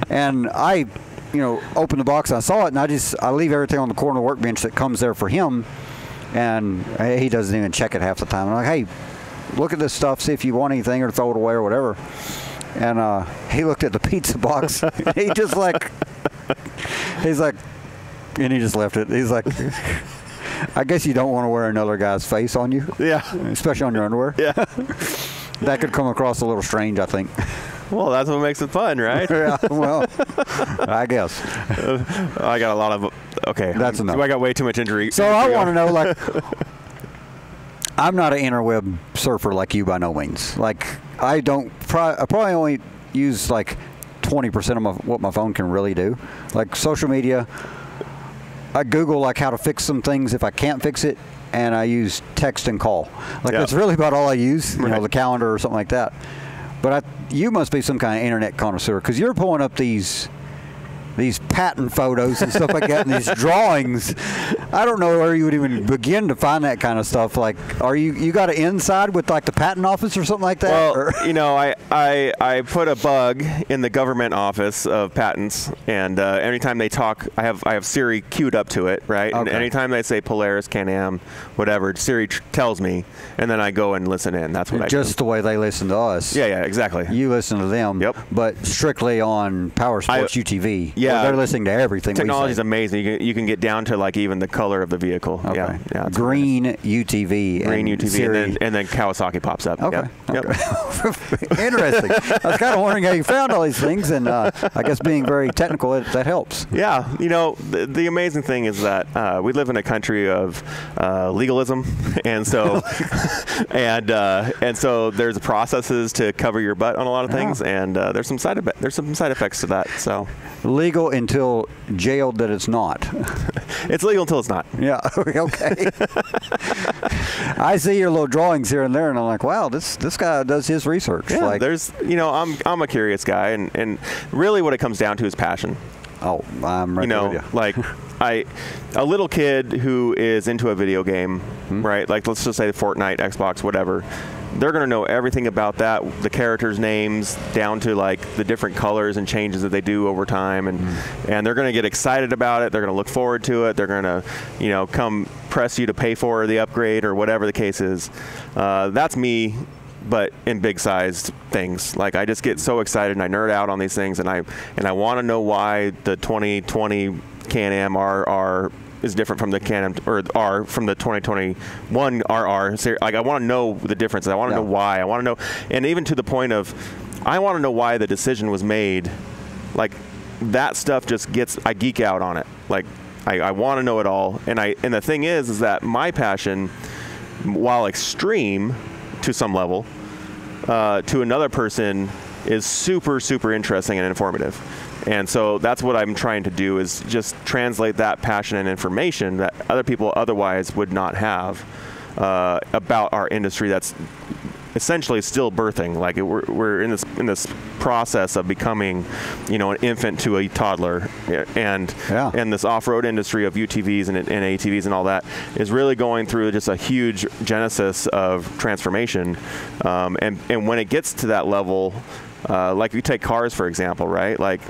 and I. You know, opened the box. I saw it, and I just I leave everything on the corner of the workbench that comes there for him, and he doesn't even check it half the time. I'm like, hey, look at this stuff, see if you want anything or throw it away or whatever. And uh, he looked at the pizza box. he just like, he's like, and he just left it. He's like, I guess you don't want to wear another guy's face on you,
yeah,
especially on your underwear.
yeah.
That could come across a little strange, I think.
Well, that's what makes it fun, right?
yeah, well, I guess.
I got a lot of. Okay,
That's enough.
I got way too much injury.
So I want to know, like, I'm not an interweb surfer like you by no means. Like, I don't. I probably only use like 20% of my, what my phone can really do. Like social media, I Google like how to fix some things if I can't fix it, and I use text and call. Like
Yeah.
that's really about all I use. You know, the calendar or something like that. But I, you must be some kind of internet connoisseur because you're pulling up these these patent photos and stuff like that and these drawings. I don't know where you would even begin to find that kind of stuff. Like, are you you got an inside with like the patent office or something like that?
Well,
Or-
you know, I, I I put a bug in the government office of patents, and uh, anytime they talk, I have I have Siri queued up to it, right? And
Okay.
anytime they say Polaris, Can-Am, whatever, Siri tr- tells me, and then I go and listen in. That's what I
just the way they listen to us.
Yeah, yeah, exactly.
You listen to them.
Yep.
But strictly on Power Sports
I-
UTV.
yeah.
They're listening to everything.
Technology is amazing. You can, you can get down to like even the color of the vehicle.
Okay.
Yeah, yeah.
Green UTV.
green
and
UTV, and then and then Kawasaki pops up.
Okay.
Yep. Yep.
okay. Interesting. I was kind of wondering how you found all these things, and uh, I guess being very technical, it, that helps.
Yeah, you know, the, the amazing thing is that uh, we live in a country of uh, legalism, and so and uh, and so there's processes to cover your butt on a lot of things, and uh, there's some side effect, there's some side effects to that. So
Legal until jailed that it's not.
it's legal until it's not.
Yeah. Okay. I see your little drawings here and there, and I'm like, wow, this this guy does his research.
Yeah,
like,
there's you know I'm I'm a curious guy, and and really what it comes down to is passion.
oh, I'm right
you know,
you.
like I, a little kid who is into a video game,
Hmm?
right? Like let's just say Fortnite, Xbox, whatever. They're gonna know everything about that, the characters' names, down to like the different colors and changes that they do over time, and
Hmm.
and they're gonna get excited about it. They're gonna look forward to it. They're gonna, you know, come press you to pay for the upgrade or whatever the case is. Uh, that's me but in big sized things. Like I just get so excited and I nerd out on these things and I and I want to know why the 2020 Can-Am RR is different from the Can-Am or R from the 2021 RR. So, Like I want to know the difference. I want to
Yeah.
know why. I want to know and even to the point of I want to know why the decision was made. Like that stuff just gets I geek out on it. Like I, I want to know it all. And I and the thing is is that my passion while extreme to some level, uh, to another person is super, super interesting and informative. And so that's what I'm trying to do is just translate that passion and information that other people otherwise would not have uh, about our industry that's essentially still birthing. Like it, we're, we're in this in this process of becoming, you know, an infant to a toddler, and
Yeah.
and this off-road industry of UTVs and, and ATVs and all that is really going through just a huge genesis of transformation. Um, and and when it gets to that level, uh, like you take cars for example, right? Like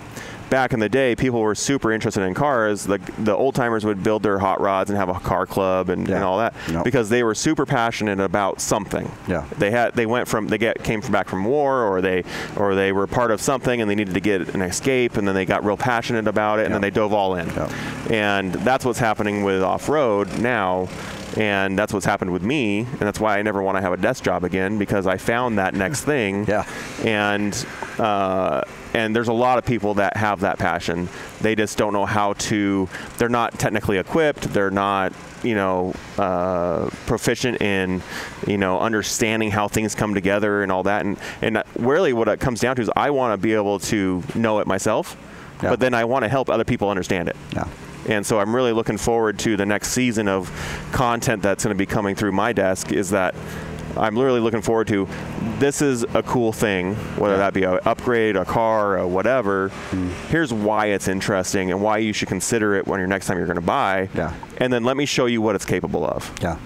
back in the day, people were super interested in cars. The the old timers would build their hot rods and have a car club and,
Yeah.
and all that
Yep.
because they were super passionate about something.
Yeah.
They had they went from they get came from back from war or they or they were part of something and they needed to get an escape and then they got real passionate about it and then they dove all in. And that's what's happening with off-road now. And that's what's happened with me, and that's why I never want to have a desk job again because I found that next thing.
Yeah.
And uh, and there's a lot of people that have that passion. They just don't know how to. They're not technically equipped. They're not, you know, uh, proficient in, you know, understanding how things come together and all that. And and really, what it comes down to is I want to be able to know it myself,
Yeah.
but then I want to help other people understand it.
Yeah.
And so I'm really looking forward to the next season of content that's going to be coming through my desk. Is that I'm literally looking forward to. This is a cool thing, whether that be an upgrade, a car, or whatever.
Mm.
Here's why it's interesting and why you should consider it when you're next time you're going to buy.
Yeah.
And then let me show you what it's capable of.
Yeah.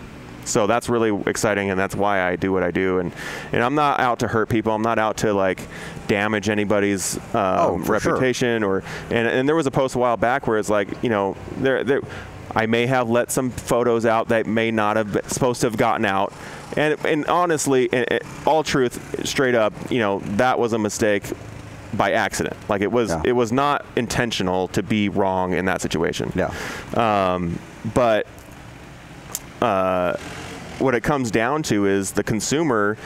So that's really exciting, and that's why I do what I do. And and I'm not out to hurt people. I'm not out to like damage anybody's um,
Oh, for sure.
reputation. Or and, and there was a post a while back where it's like you know there there. I may have let some photos out that may not have been supposed to have gotten out, and and honestly, and- and all truth, straight up, you know that was a mistake by accident. Like it was
Yeah.
it was not intentional to be wrong in that situation.
Yeah.
Um, but uh, what it comes down to is the consumer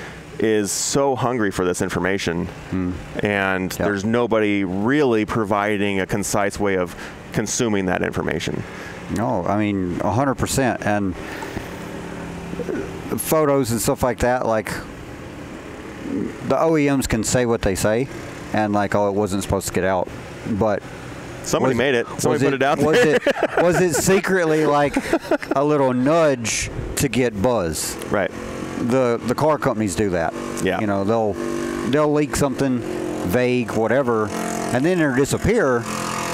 is so hungry for this information, and
Hmm. Yeah.
there's nobody really providing a concise way of consuming that information.
No, I mean, 100%. And photos and stuff like that, like, the OEMs can say what they say, and like, oh, it wasn't supposed to get out. But
Somebody
was-
made it. Somebody put it, out
was
there.
It, was it secretly like a little nudge to get buzz?
right.
The the car companies do that.
Yeah.
You know, they'll they'll leak something vague, whatever, and then it'll disappear.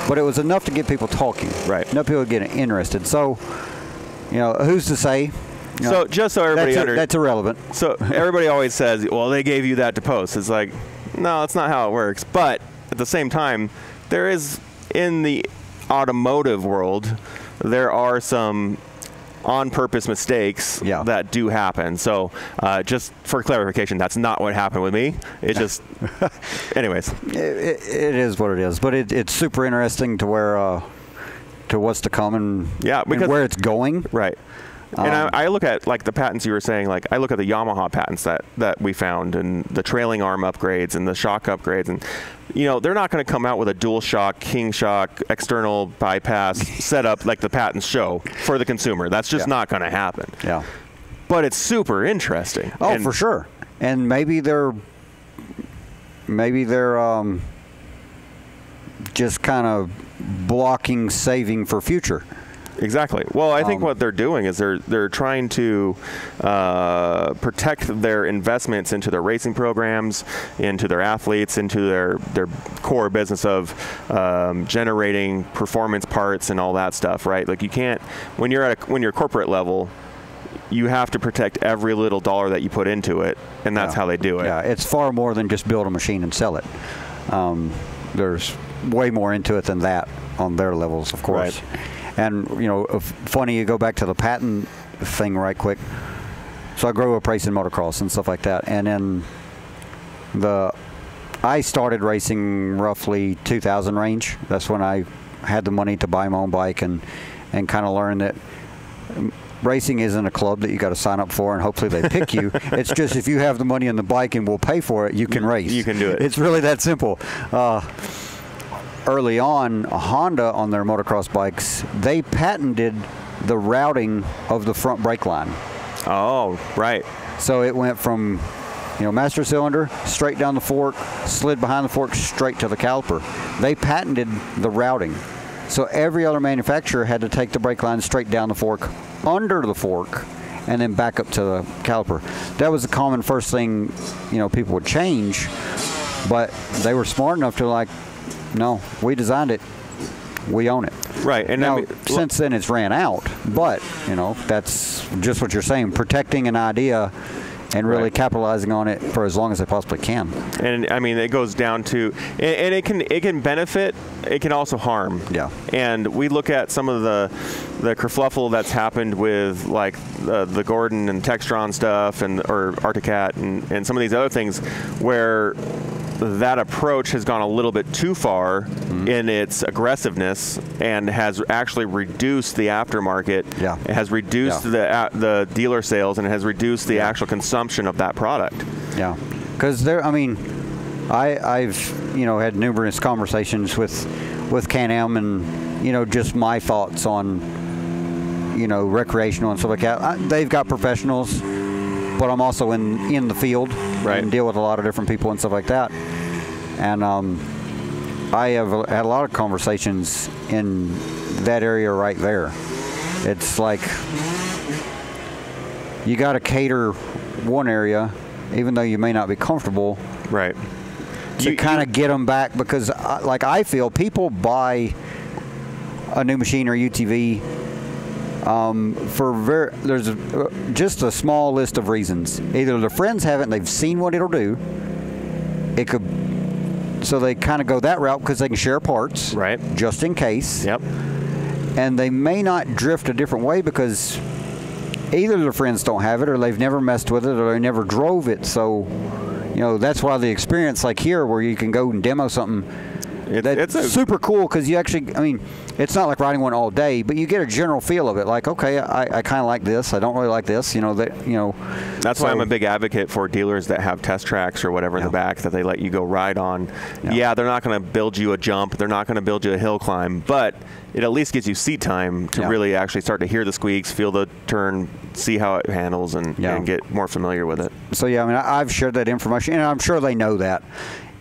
But it was enough to get people talking.
Right.
Enough people getting interested. So, you know, who's to say? You know,
So just so everybody
that's,
under,
that's irrelevant.
So everybody always says, "Well, they gave you that to post." It's like, no, that's not how it works. But at the same time, there is in the automotive world, there are some on-purpose mistakes
Yeah.
that do happen. So uh, just for clarification, that's not what happened with me. It just, anyways,
It, it, it is what it is. But it, it's super interesting to where uh, to what's to come and,
Yeah,
and
because-
where it's going.
Right. And
Um,
I, I look at like the patents you were saying, like I look at the Yamaha patents that, that we found and the trailing arm upgrades and the shock upgrades and you know, they're not going to come out with a dual shock, king shock, external bypass setup like the patents show for the consumer. That's just
Yeah.
not going to happen.
Yeah.
But it's super interesting.
Oh,
And-
for sure. And maybe they're maybe they're um, just kind of blocking saving for future.
Exactly. Well, I think
Um,
what they're doing is they're they're trying to uh, protect their investments into their racing programs, into their athletes, into their their core business of um, generating performance parts and all that stuff. Right? Like you can't when you're at a, when you're corporate level, you have to protect every little dollar that you put into it, and that's
Yeah.
how they do it.
Yeah, it's far more than just build a machine and sell it. Um, there's way more into it than that on their levels, of course.
Right.
And you know, funny, you go back to the patent thing right quick. So I grew up racing motocross and stuff like that, and then the I started racing roughly 2000 range. That's when I had the money to buy my own bike and and kind of learned that racing isn't a club that you got to sign up for and hopefully they pick you. it's just if you have the money and the bike and we'll pay for it, you can race.
you can do it.
It's really that simple. Uh, early on, Honda on their motocross bikes, they patented the routing of the front brake line.
Oh, right.
So it went from You know, master cylinder, straight down the fork, slid behind the fork, straight to the caliper. They patented the routing. So every other manufacturer had to take the brake line straight down the fork, under the fork, and then back up to the caliper. That was the common first thing, you know, people would change, but they were smart enough to like, no, we designed it, we own it.
Right, and
now
I mean,
since then it's ran out, but you know that's just what you're saying, protecting an idea and really
Right.
capitalizing on it for as long as they possibly can.
and I mean it goes down to and, and it can it can benefit it can also harm
Yeah.
and we look at some of the the kerfluffle that's happened with like the, the Gordon and Textron stuff and or Arctic Cat and, and some of these other things where that approach has gone a little bit too far
Mm-hmm.
in its aggressiveness and has actually reduced the aftermarket.
Yeah.
It has reduced
Yeah.
the uh, the dealer sales and it has reduced the actual consumption of that product.
Yeah, because there. I mean, I I've you know had numerous conversations with with Can-Am and you know just my thoughts on you know recreational and stuff like that. I, they've got professionals, but I'm also in in the field
Right.
and deal with a lot of different people and stuff like that. And um, I have had a lot of conversations in that area right there. It's like you got to cater one area, even though you may not be comfortable,
Right.
to
You-
kind of get them back because, I, like, I feel people buy a new machine or UTV um, for very there's a, just a small list of reasons. Either their friends have it and they've seen what it'll do. It could, so they kind of go that route because they can share parts,
Right.
Just in case
Yep.
and they may not drift a different way because either their friends don't have it or they've never messed with it or they never drove it so you know that's why the experience like here where you can go and demo something
It-
that's super cool because you actually i mean it's not like riding one all day but you get a general feel of it like okay i, I kind of like this i don't really like this you know that you know
That's why I'm a big advocate for dealers that have test tracks or whatever in the back that they let you go ride on. Yeah,
Yeah.
they're not going to build you a jump, they're not going to build you a hill climb, but it at least gives you seat time to
Yeah.
really actually start to hear the squeaks, feel the turn, see how it handles, and,
Yeah.
and get more familiar with it.
so yeah, I mean, I, I've shared that information, and I'm sure they know that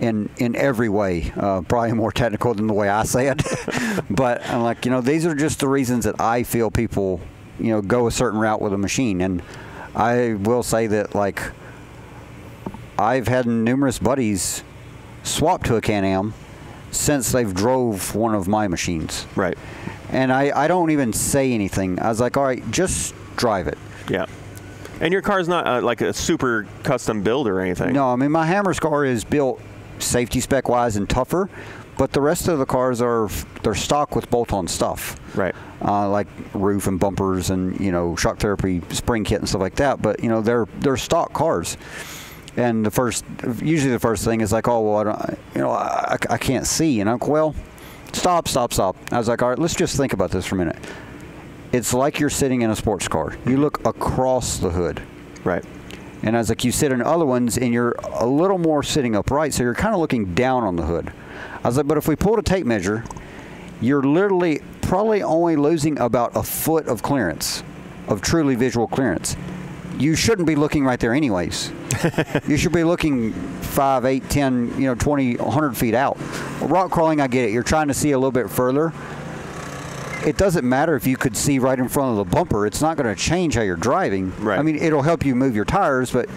in in every way. Uh, probably more technical than the way I say it, but I'm like, you know, these are just the reasons that I feel people, you know, go a certain route with a machine, and I will say that like I've had numerous buddies swap to a Can-Am since they've drove one of my machines,
Right.
and I I don't even say anything. I was like, all right, just drive it.
Yeah. And your car's not uh, like a super custom build or anything.
No, I mean my Hammer's car is built safety spec wise and tougher, but the rest of the cars are they're stock with bolt-on stuff,
Right.
uh, like roof and bumpers and you know shock therapy spring kit and stuff like that. But you know they're they're stock cars, and the first usually the first thing is like oh well I don't you know I, I can't see and I'm like, well stop stop stop. I was like all right let's just think about this for a minute. It's like you're sitting in a sports car. You look across the hood.
Right.
And I was like, you sit in other ones and you're a little more sitting upright, so you're kind of looking down on the hood. I was like, but if we pulled a tape measure, you're literally probably only losing about a foot of clearance, of truly visual clearance. You shouldn't be looking right there anyways. you should be looking 5, 8, 10, you know, 20, 100 feet out. Rock crawling, I get it. You're trying to see a little bit further. It doesn't matter if you could see right in front of the bumper. It's not going to change how you're driving.
Right.
I mean, it'll help you move your tires, but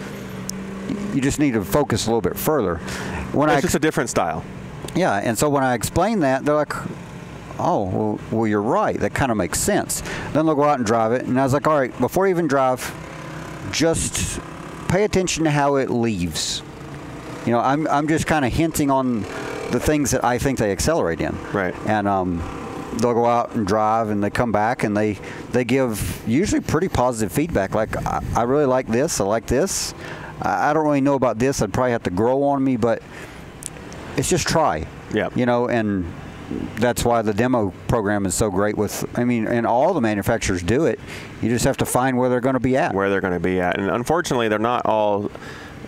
you just need to focus a little bit further. When I
It's just a different style.
yeah, and so when I explain that, they're like, "Oh, well, well you're right. That kind of makes sense." Then they'll go out and drive it, and I was like, "All right, before you even drive, just pay attention to how it leaves." You know, I'm I'm just kind of hinting on the things that I think they accelerate in.
Right.
And um, they'll go out and drive, and they come back, and they they give usually pretty positive feedback. Like, I, I really like this. I like this. I, I don't really know about this. I'd probably have to grow on me, but it's just try.
Yeah.
You know, and that's why the demo program is so great with I mean, and all the manufacturers do it. You just have to find where they're going to be at.
where they're going to be at. And unfortunately, they're not all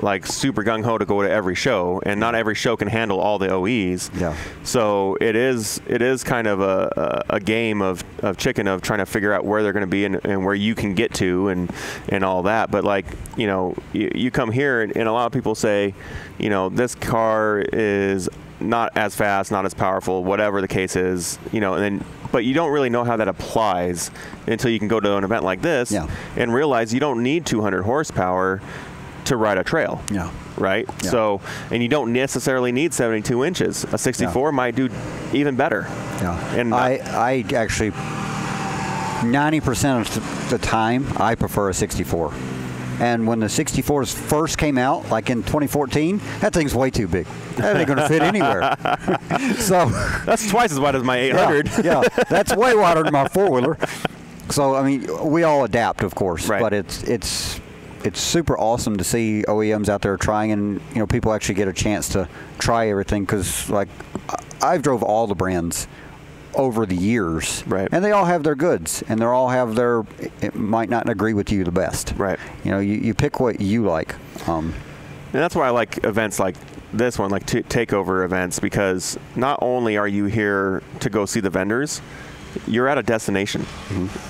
like super gung ho to go to every show, and not every show can handle all the OEs.
Yeah.
So it is it is kind of a, a, a game of, of chicken of trying to figure out where they're going to be and, and where you can get to and and all that. But like you know, you, you come here and, and a lot of people say, you know, this car is not as fast, not as powerful, whatever the case is, you know, and then but you don't really know how that applies until you can go to an event like this
Yeah.
and realize you don't need 200 horsepower to ride a trail.
Yeah.
Right?
Yeah.
So, and you don't necessarily need 72 inches. A 64 might do even better.
Yeah.
And
I, I actually, 90% of the time, I prefer a 64. And when the 64s first came out, like in 2014, that thing's way too big. That ain't going to fit anywhere. so,
that's twice as wide as my
yeah,
800.
yeah, that's way wider than my four wheeler. So, I mean, we all adapt, of course,
Right.
but it's it's it's super awesome to see OEMs out there trying, and you know, people actually get a chance to try everything because, like, I've drove all the brands over the years,
Right.
And they all have their goods, and they all have their. It might not agree with you the best,
Right.
You know, you, you pick what you like. Um,
And that's why I like events like this one, like t- takeover events, because not only are you here to go see the vendors, you're at a destination,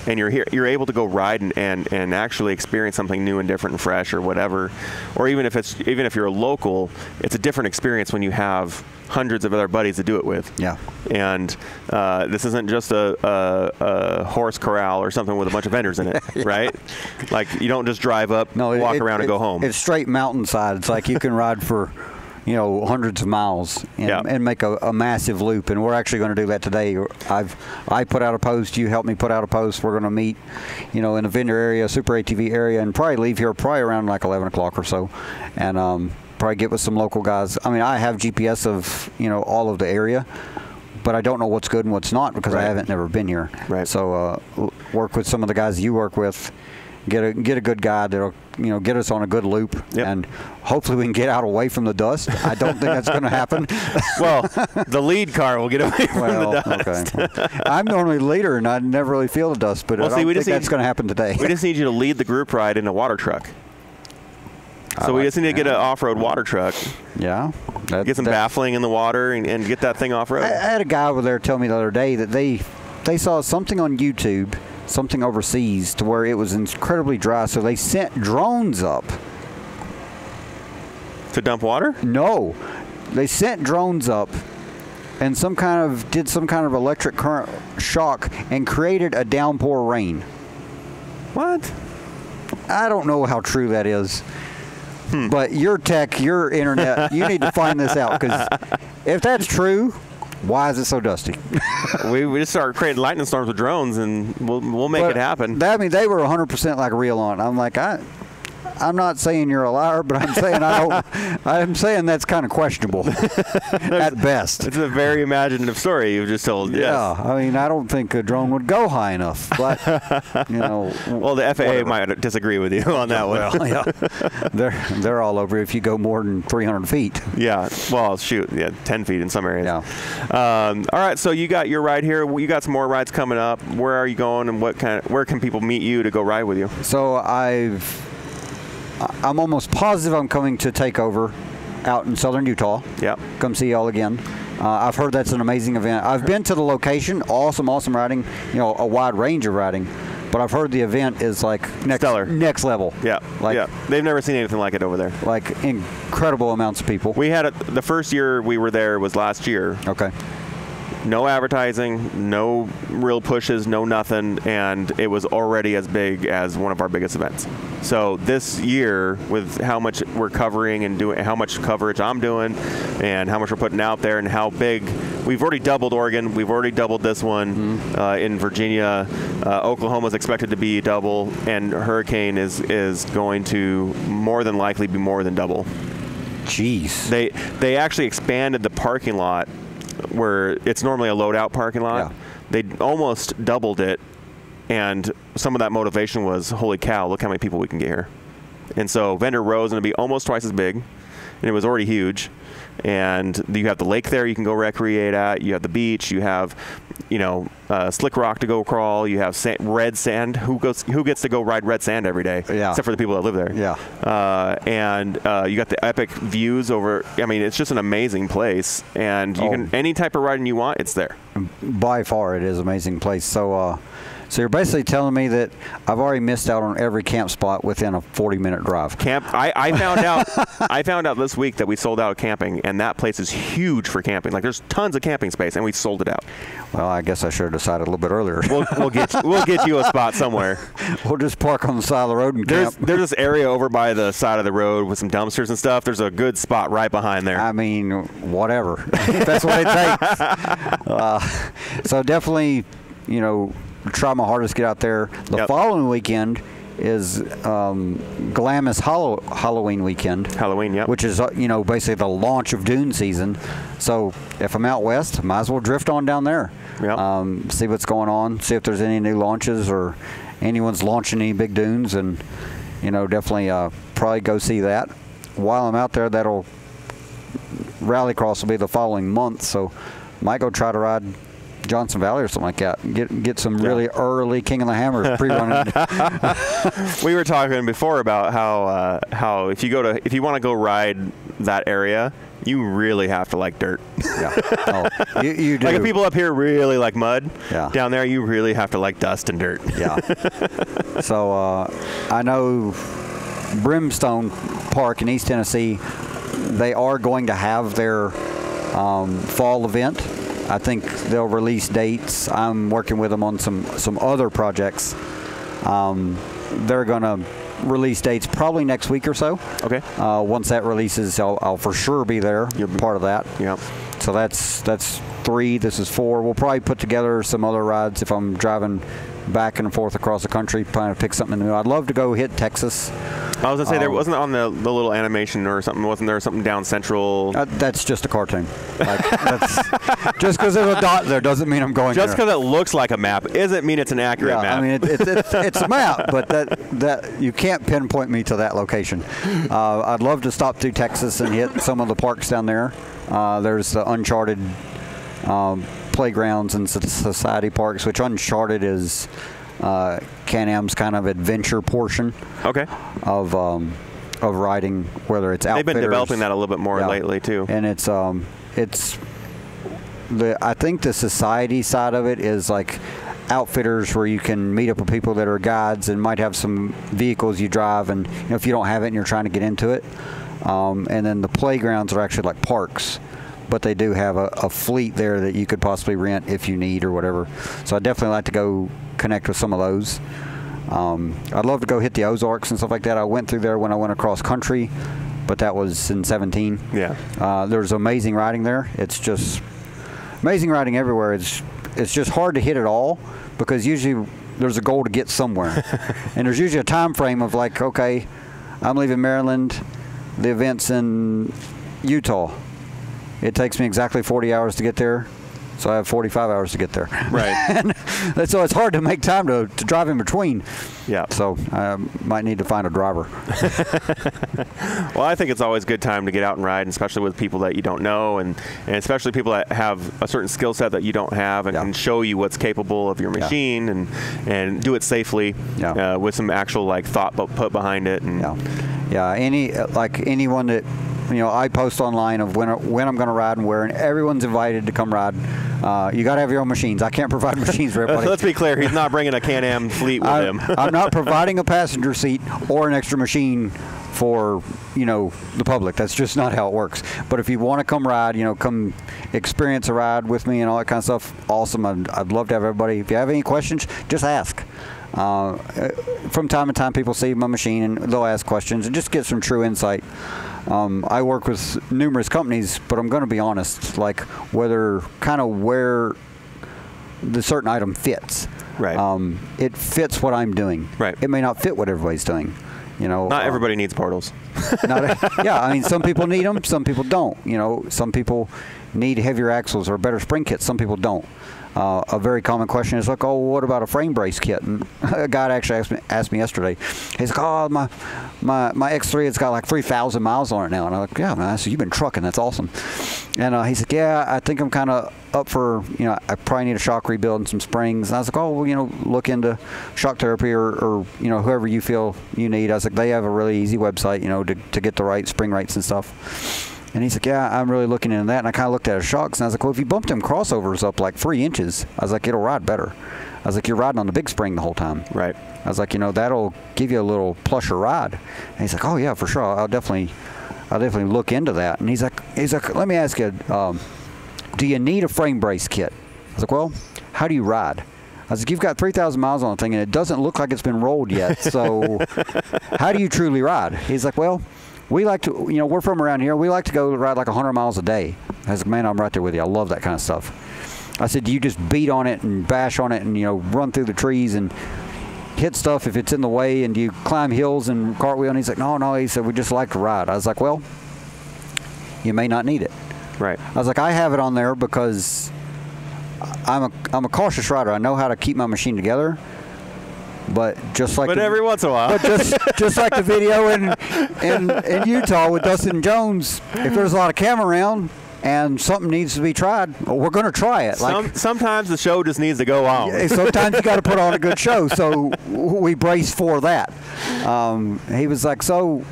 and you're here. You're able to go ride and, and, and actually experience something new and different and fresh, or whatever. Or even if it's even if you're a local, it's a different experience when you have hundreds of other buddies to do it with.
Yeah.
And uh, this isn't just a, a, a horse corral or something with a bunch of vendors in it, right? Like you don't just drive up,
no,
walk
it-
around, and go home.
It's straight mountainside. It's like you can ride for, you know, hundreds of miles and,
Yeah.
and make a, a massive loop. And we're actually going to do that today. I've I put out a post. You helped me put out a post. We're going to meet, you know, in the vendor area, Super ATV area, and probably leave here probably around like 11 o'clock or so, and um, probably get with some local guys. I mean, I have GPS of you know all of the area. But I don't know what's good and what's not because I haven't never been here.
Right.
So uh, work with some of the guys you work with, get a get a good guy that'll you know get us on a good loop,
Yep.
and hopefully we can get out away from the dust. I don't think that's going to happen.
well, the lead car will get away from
well,
the dust.
okay. I'm normally leader, and I never really feel the dust, but
Well,
I don't
see, we
think that's going to happen today.
We just need you to lead the group ride in a water truck. So we just need to get an off-road water truck,
yeah, that,
get some
that-
baffling in the water, and, and get that thing off-road.
I, I had a guy over there tell me the other day that they they saw something on YouTube, something overseas, to where it was incredibly dry, so they sent drones up.
to dump water?
No, they sent drones up and some kind of did some kind of electric current shock and created a downpour rain.
What?
I don't know how true that is. Hmm. But your tech, your internet, you need to find this out because if that's true, why is it so dusty?
we, we just start creating lightning storms with drones, and we'll we'll make
But
it happen.
That, I mean, they were 100% like real on. I'm like, I, I'm not saying you're a liar, but I'm saying I don't. I'm saying that's kind of questionable at best.
it's a very imaginative story you've just told. Yes.
Yeah, I mean, I don't think a drone would go high enough, but you know.
Well, the FAA
whatever.
might disagree with you on that one.
Well, yeah, they're they're all over if you go more than 300 feet.
Yeah. Well, shoot. Yeah, 10 feet in some areas.
Yeah.
Um, all right. So you got your ride here. You got some more rides coming up. Where are you going, and what kind? Of, where can people meet you to go ride with you?
So I've, I'm almost positive I'm coming to Takeover, out in southern Utah.
Yep.
Come see y'all again. Uh, I've heard that's an amazing event. I've been to the location. Awesome, awesome riding. You know, a wide range of riding. But I've heard the event is like next
Stellar.
next level.
Yeah.
Like
yeah. They've never seen anything like it over there.
like incredible amounts of people.
We had a, the first year we were there was last year.
okay.
No advertising, no real pushes, no nothing, and it was already as big as one of our biggest events. So this year, with how much we're covering and doing, how much coverage I'm doing, and how much we're putting out there, and how big, we've already doubled Oregon. We've already doubled this one uh, in Virginia. Uh, Oklahoma's expected to be double, and Hurricane is is going to more than likely be more than double.
Jeez.
They they actually expanded the parking lot where it's normally a loadout parking lot.
Yeah.
They almost doubled it, and some of that motivation was, "Holy cow! Look how many people we can get here." And so vendor row is going to be almost twice as big, and it was already huge. And you have the lake there you can go recreate at. You have the beach. You have, you know, uh, slick rock to go crawl. You have sand, red sand. Who goes? Who gets to go ride red sand every day?
Yeah.
Except for the people that live there.
Yeah.
Uh, and uh, you got the epic views over. I mean, it's just an amazing place, and you
Oh.
can any type of riding you want, it's there.
by far it is an amazing place so uh so you're basically telling me that I've already missed out on every camp spot within a 40 minute drive.
Camp. I, I found out. I found out this week that we sold out camping, and that place is huge for camping. Like there's tons of camping space, and we sold it out.
Well, I guess I should have decided a little bit earlier.
We'll, we'll get we'll get you a spot somewhere.
we'll just park on the side of the road and
There's
camp.
there's this area over by the side of the road with some dumpsters and stuff. There's a good spot right behind there.
I mean, whatever. That's what it takes. Uh, so definitely, you know, try my hardest to get out there. The
Yep.
following weekend is um, Glamis Hallow- Halloween weekend.
Halloween, yep.
Which is, uh, you know, basically the launch of dune season. So if I'm out west, might as well drift on down there.
Yep.
Um, see what's going on. See if there's any new launches or anyone's launching any big dunes, and you know, definitely uh, probably go see that. While I'm out there, that'll Rallycross will be the following month, so might go try to ride Johnson Valley or something like that. Get get some really early King of the Hammers pre-running.
we were talking before about how uh, how if you go to if you want to go ride that area, you really have to like dirt.
yeah, oh, you, you do.
Like if people up here really like mud,
Yeah.
down there you really have to like dust and dirt.
Yeah. so uh, I know Brimstone Park in East Tennessee, they are going to have their um, fall event. I think they'll release dates. I'm working with them on some some other projects. Um, they're going to release dates probably next week or so.
Okay.
Uh, once that releases, I'll, I'll for sure be there.
You'll be-
part of that.
Yeah.
So that's that's three. This is four. We'll probably put together some other rides if I'm driving back and forth across the country, trying to pick something new. I'd love to go hit Texas.
I was gonna say there
Um,
wasn't on the, the little animation or something. Wasn't there something down central?
Uh, that's just a cartoon. Like, that's, just because there's a dot there doesn't mean I'm going
Just because it looks like a map isn't mean it's an accurate
yeah,
map.
I mean, it, it, it's it's a map, but that that you can't pinpoint me to that location. Uh, I'd love to stop through Texas and hit some of the parks down there. Uh, there's the Uncharted um, playgrounds and society parks, which Uncharted is uh, Can-Am's kind of adventure portion
okay.
of um, of riding, whether it's
They've been developing that a little bit more
Yeah.
lately too.
and it's um it's the I think the society side of it is like outfitters where you can meet up with people that are guides and might have some vehicles you drive and you know, if you don't have it and you're trying to get into it um, and then the playgrounds are actually like parks but they do have a, a fleet there that you could possibly rent if you need or whatever so i definitely like to go connect with some of those um, I'd love to go hit the Ozarks and stuff like that. I went through there when I went across country, but that was in 17.
Yeah.
Uh, there's amazing riding there. It's just amazing riding everywhere. It's it's just hard to hit it all because usually there's a goal to get somewhere, and there's usually a time frame of like, okay, I'm leaving Maryland, the event's in Utah. It takes me exactly 40 hours to get there, so I have 45 hours to get there.
Right.
And so it's hard to make time to, to drive in between.
Yeah.
So I might need to find a driver.
Well, I think it's always a good time to get out and ride, and especially with people that you don't know, and, and especially people that have a certain skill set that you don't have, and
Yeah.
can show you what's capable of your
Yeah.
machine, and and do it safely
Yeah.
uh, with some actual like thought put behind it. And
Yeah, yeah. Any like anyone that you know, I post online of when when I'm going to ride and where, and everyone's invited to come ride. Uh, you got to have your own machines. I can't provide machines for everybody.
Let's be clear, he's not bringing a Can-Am fleet with
I,
him.
I'm not providing a passenger seat or an extra machine for you know the public. That's just not how it works. But if you want to come ride, you know, come experience a ride with me and all that kind of stuff. Awesome. I'd, I'd love to have everybody. If you have any questions, just ask. Uh, from time to time, people see my machine and they'll ask questions and just get some true insight. Um, I work with numerous companies, but I'm going to be honest, like whether kind of where the certain item fits.
Right.
Um, it fits what I'm doing.
Right.
It may not fit what everybody's doing. You know.
not
uh,
everybody needs portals.
not- yeah. I mean, some people need them. Some people don't. You know. Some people, need heavier axles or better spring kits. Some people don't. Uh, a very common question is like, oh, what about a frame brace kit? And a guy actually asked me, asked me yesterday. He's like, oh, my my my X3, it's got like 3,000 miles on it now. And I'm like, yeah, man. I said, you've been trucking. That's awesome. And uh, he's like, yeah, I think I'm kind of up for, you know, I probably need a shock rebuild and some springs. And I was like, oh, well, you know, look into shock therapy or, or, you know, whoever you feel you need. I was like, they have a really easy website, you know, to, to get the right spring rates and stuff. And he's like, yeah, I'm really looking into that. And I kind of looked at his shocks, and I was like, well, if you bumped them crossovers up like three inches, I was like, it'll ride better. I was like, you're riding on the big spring the whole time.
Right.
I was like, you know, that'll give you a little plusher ride. And he's like, oh yeah, for sure. I'll definitely, I'll definitely look into that. And he's like, he's like, let me ask you, um, do you need a frame brace kit? I was like, well, how do you ride? I was like, you've got 3,000 miles on the thing, and it doesn't look like it's been rolled yet. So, how do you truly ride? He's like, well, we like to, you know, we're from around here. We like to go ride like 100 miles a day. I was like, man, I'm right there with you. I love that kind of stuff. I said, do you just beat on it and bash on it and, you know, run through the trees and hit stuff if it's in the way and do you climb hills and cartwheel? And he's like, no, no. He said, we just like to ride. I was like, well, you may not need it.
Right.
I was like, I have it on there because I'm a, I'm a cautious rider. I know how to keep my machine together. But just like
But
the-
every once in a while.
but just just like the video in, in in Utah with Dustin Jones, if there's a lot of camera around and something needs to be tried, we're going to try it. Like
Some, sometimes the show just needs to go on.
sometimes you got to put on a good show, so we brace for that. Um, he was like, so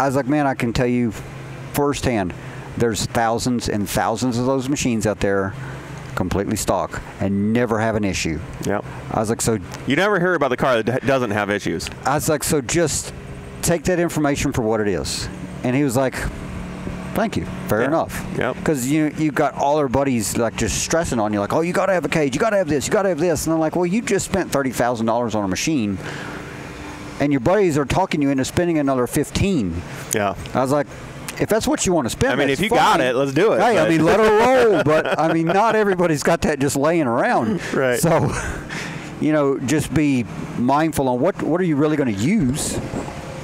I was like, man, I can tell you firsthand, there's thousands and thousands of those machines out there, completely stock, and never have an issue.
Yep.
I was like, so
You never hear about the car that doesn't have issues.
I was like, so just take that information for what it is. And he was like, thank you. Fair
Yeah.
enough.
Yep.
Because you you got all our buddies like just stressing on you, like, oh, you got to have a cage, you got to have this, you got to have this. And I'm like, well, you just spent thirty thousand dollars on a machine, and your buddies are talking you into spending another fifteen.
Yeah.
I was like. If that's what you want to spend,
I mean, if you got it, let's do it,
Hey, I mean, let her roll. But I mean, not everybody's got that just laying around.
Right.
So, you know, just be mindful on what what are you really going to use,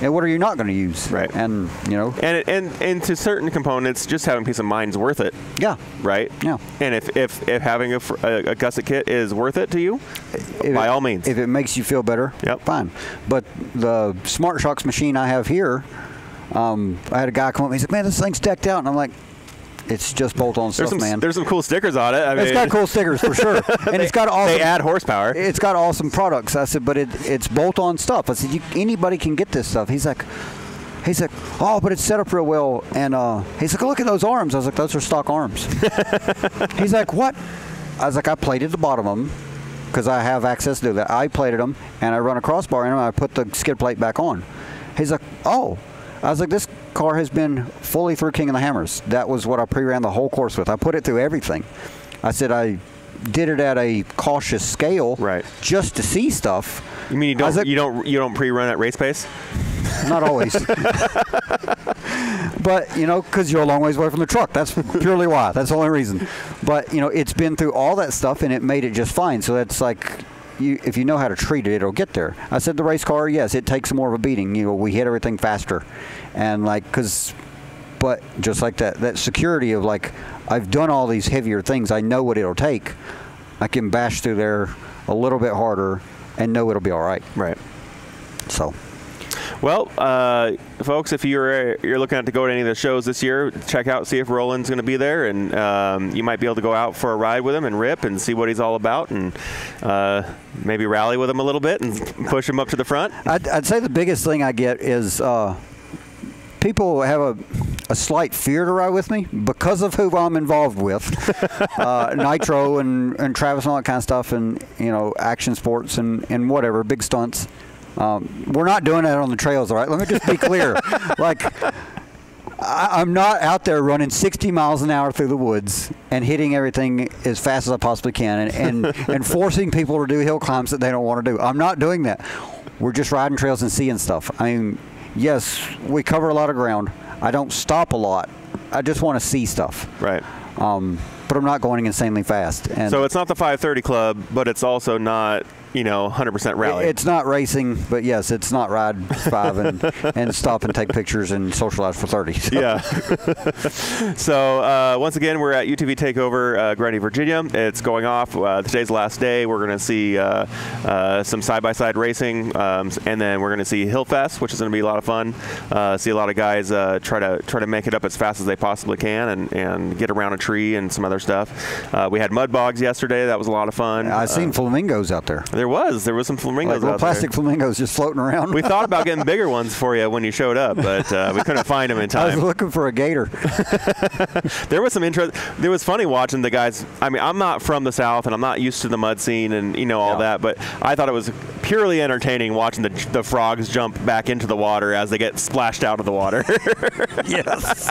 and what are you not going to use.
Right.
And you know,
And, and and to certain components, just having peace of mind is worth it,
yeah.
right?
Yeah.
And if, if, if having a, a, a gusset kit is worth it to you,
If
by
it-
all means.
If it makes you feel better,
Yep.
fine. But the Smart-Shox machine I have here, um, I had a guy come up. He's like, "Man, this thing's decked out," and I'm like, "It's just bolt-on stuff,
some
man."
there's some cool stickers on it. I mean,
it's got cool stickers for sure, and it's got awesome.
They add horsepower.
It's got awesome products. I said, but it, it's bolt-on stuff. I said, you, anybody can get this stuff. He's like, he's like, oh, but it's set up real well. And uh, he's like, look at those arms. I was like, those are stock arms. he's like, what? I was like, I plated the bottom of them because I have access to that. I plated them and I run a crossbar in them. I put the skid plate back on. He's like, oh. I was like, this car has been fully through King of the Hammers. That was what I pre-ran the whole course with. I put it through everything. I said I did it at a cautious scale,
Right.
just to see stuff.
you mean you don't
like-
you don't you don't pre-run at race pace?
Not always. but, you know, because you're a long ways away from the truck. That's purely why. That's the only reason. But, you know, it's been through all that stuff and it made it just fine. So that's like, you, if you know how to treat it, it'll get there. I said the race car, yes, it takes more of a beating. You know, we hit everything faster. And, like, because, but just like that, that security of, like, I've done all these heavier things. I know what it'll take. I can bash through there a little bit harder and know it'll be all right.
Right.
So.
Well, uh, folks, if you're you're looking at to go to any of the shows this year, check out see if Rowland's going to be there, and um, you might be able to go out for a ride with him and rip and see what he's all about, and uh, maybe rally with him a little bit and push him up to the front.
I'd, I'd say the biggest thing I get is uh, people have a, a slight fear to ride with me because of who I'm involved with, uh, Nitro and, and Travis and all that kind of stuff, and you know action sports and, and whatever big stunts. Um, we're not doing that on the trails, all right? Let me just be clear. like, I, I'm not out there running 60 miles an hour through the woods and hitting everything as fast as I possibly can and, and, and forcing people to do hill climbs that they don't want to do. I'm not doing that. We're just riding trails and seeing stuff. I mean, yes, we cover a lot of ground. I don't stop a lot. I just want to see stuff.
Right.
Um, but I'm not going insanely fast. And
So it's not the 530 club, but it's also not you know 100% rally.
It's not racing, but yes, it's not ride five and, and stop and take pictures and socialize for 30. So.
Yeah. so uh, once again, we're at UTV Takeover, uh, Grundy, Virginia. It's going off. Uh, today's the last day. We're going to see uh, uh, some side-by-side racing, um, and then we're going to see Hillfest, which is going to be a lot of fun. Uh, see a lot of guys uh, try to try to make it up as fast as they possibly can, and, and get around a tree and some other stuff. Uh, we had mud bogs yesterday. That was a lot of fun.
I've seen flamingos out there.
There was there was some flamingos
Like little
out there.
plastic flamingos just floating around.
We thought about getting bigger ones for you when you showed up, but uh, we couldn't find them in time.
I was looking for a gator.
There was some interest. There was funny watching the guys. I mean, I'm not from the South, and I'm not used to the mud scene, and you know all
Yeah.
that. But I thought it was purely entertaining watching the the frogs jump back into the water as they get splashed out of the water.
yes.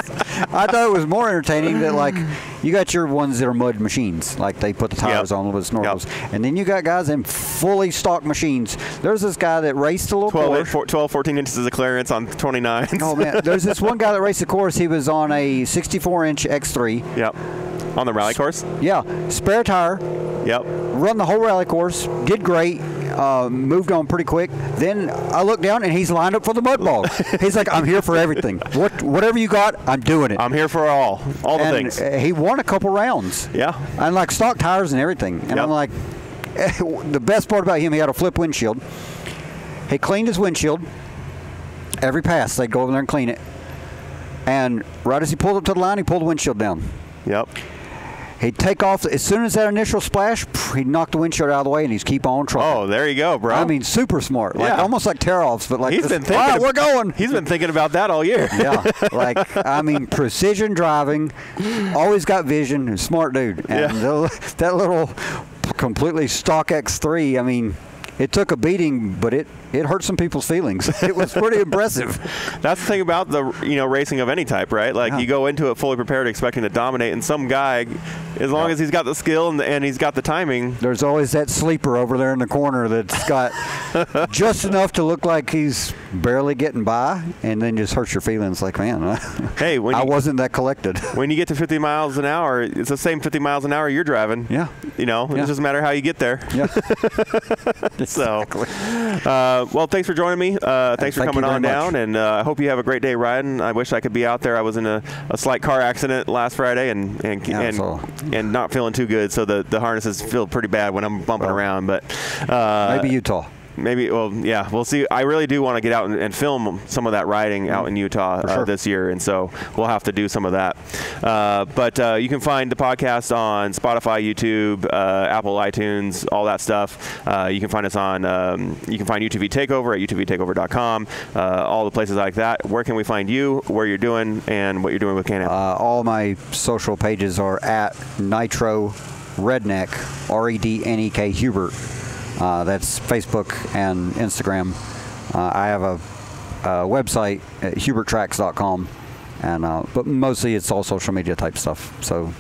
I thought it was more entertaining that like you got your ones that are mud machines, like they put the tires
Yep.
on with snorkels, and then you got guys in fully stock machines. There's this guy that raced a little
12,
course.
four- 12, 14 inches of clearance on 29.
Oh man, there's this one guy that raced the course. He was on a 64 inch X3.
Yep. On the rally course.
Yeah, spare tire,
Yep.
run the whole rally course, did great, uh, moved on pretty quick. Then I look down and he's lined up for the mud bog. he's like, I'm here for everything. What whatever you got, I'm doing it.
I'm here for all, all the
and
things.
uh, he won a couple rounds.
Yeah.
And like stock tires and everything. And
Yep.
I'm like, the best part about him, he had a flip windshield. He cleaned his windshield. Every pass, they'd go over there and clean it. And right as he pulled up to the line, he pulled the windshield down.
Yep.
He'd take off as soon as that initial splash. He'd knock the windshield out of the way, and he's keep on trucking.
Oh, there you go, bro.
I mean, super smart, like
Yeah.
almost like tear offs, but like
he's
this,
been thinking.
"All right, we're going.
He's been thinking about that all year.
yeah, like I mean, precision driving, always got vision, smart dude, and
Yeah.
the- that little completely stock X3. I mean, it took a beating, but it it hurt some people's feelings. It was pretty impressive.
That's the thing about the you know racing of any type, right? Like
Yeah.
you go into it fully prepared, expecting to dominate, and some guy, as long as he's got the skill and, and he's got the timing,
There's always that sleeper over there in the corner that's got just enough to look like he's barely getting by, and then just hurts your feelings. Like, man,
hey, when
I
you,
wasn't that collected.
when you get to 50 miles an hour, it's the same 50 miles an hour you're driving.
Yeah.
You know,
Yeah.
it doesn't matter how you get there.
yeah.
So, uh, well, thanks for joining me. Uh, thanks for
Thank
coming on down,
much.
and uh, I hope you have a great day riding. I wish I could be out there. I was in a, a slight car accident last Friday, and and
Yeah,
and,
so-
and not feeling too good. So the, the harnesses feel pretty bad when I'm bumping
Well,
around. But uh,
Maybe Utah.
Maybe, well, yeah, we'll see. I really do want to get out and, and film some of that riding out in Utah uh,
sure.
this year, and so we'll have to do some of that. Uh, but uh, you can find the podcast on Spotify, YouTube, uh, Apple, iTunes, all that stuff. Uh, you can find us on, um, you can find UTV Takeover at utvtakeover.com, uh, all the places like that. Where can we find you, where you're doing, and what you're doing with Can-Am?
Uh, all my social pages are at Nitro Redneck, R E D N E K Hubert. Uh, that's Facebook and Instagram. Uh, I have a, a website at huberttracks.com, and uh, but mostly it's all social media type stuff. So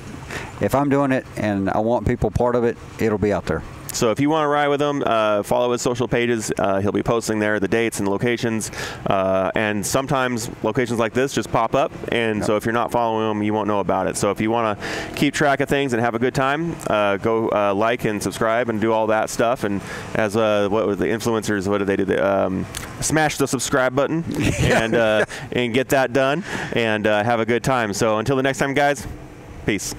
if I'm doing it and I want people part of it, it'll be out there.
So if you want to ride with him, uh, follow his social pages. Uh, he'll be posting there the dates and locations. Uh, and sometimes locations like this just pop up. And so if you're not following him, you won't know about it. So if you want to keep track of things and have a good time, uh, go uh, like and subscribe and do all that stuff. And as uh, what were the influencers? What did they do? They, um, smash the subscribe button and uh, and get that done and uh, have a good time. So until the next time, guys. Peace.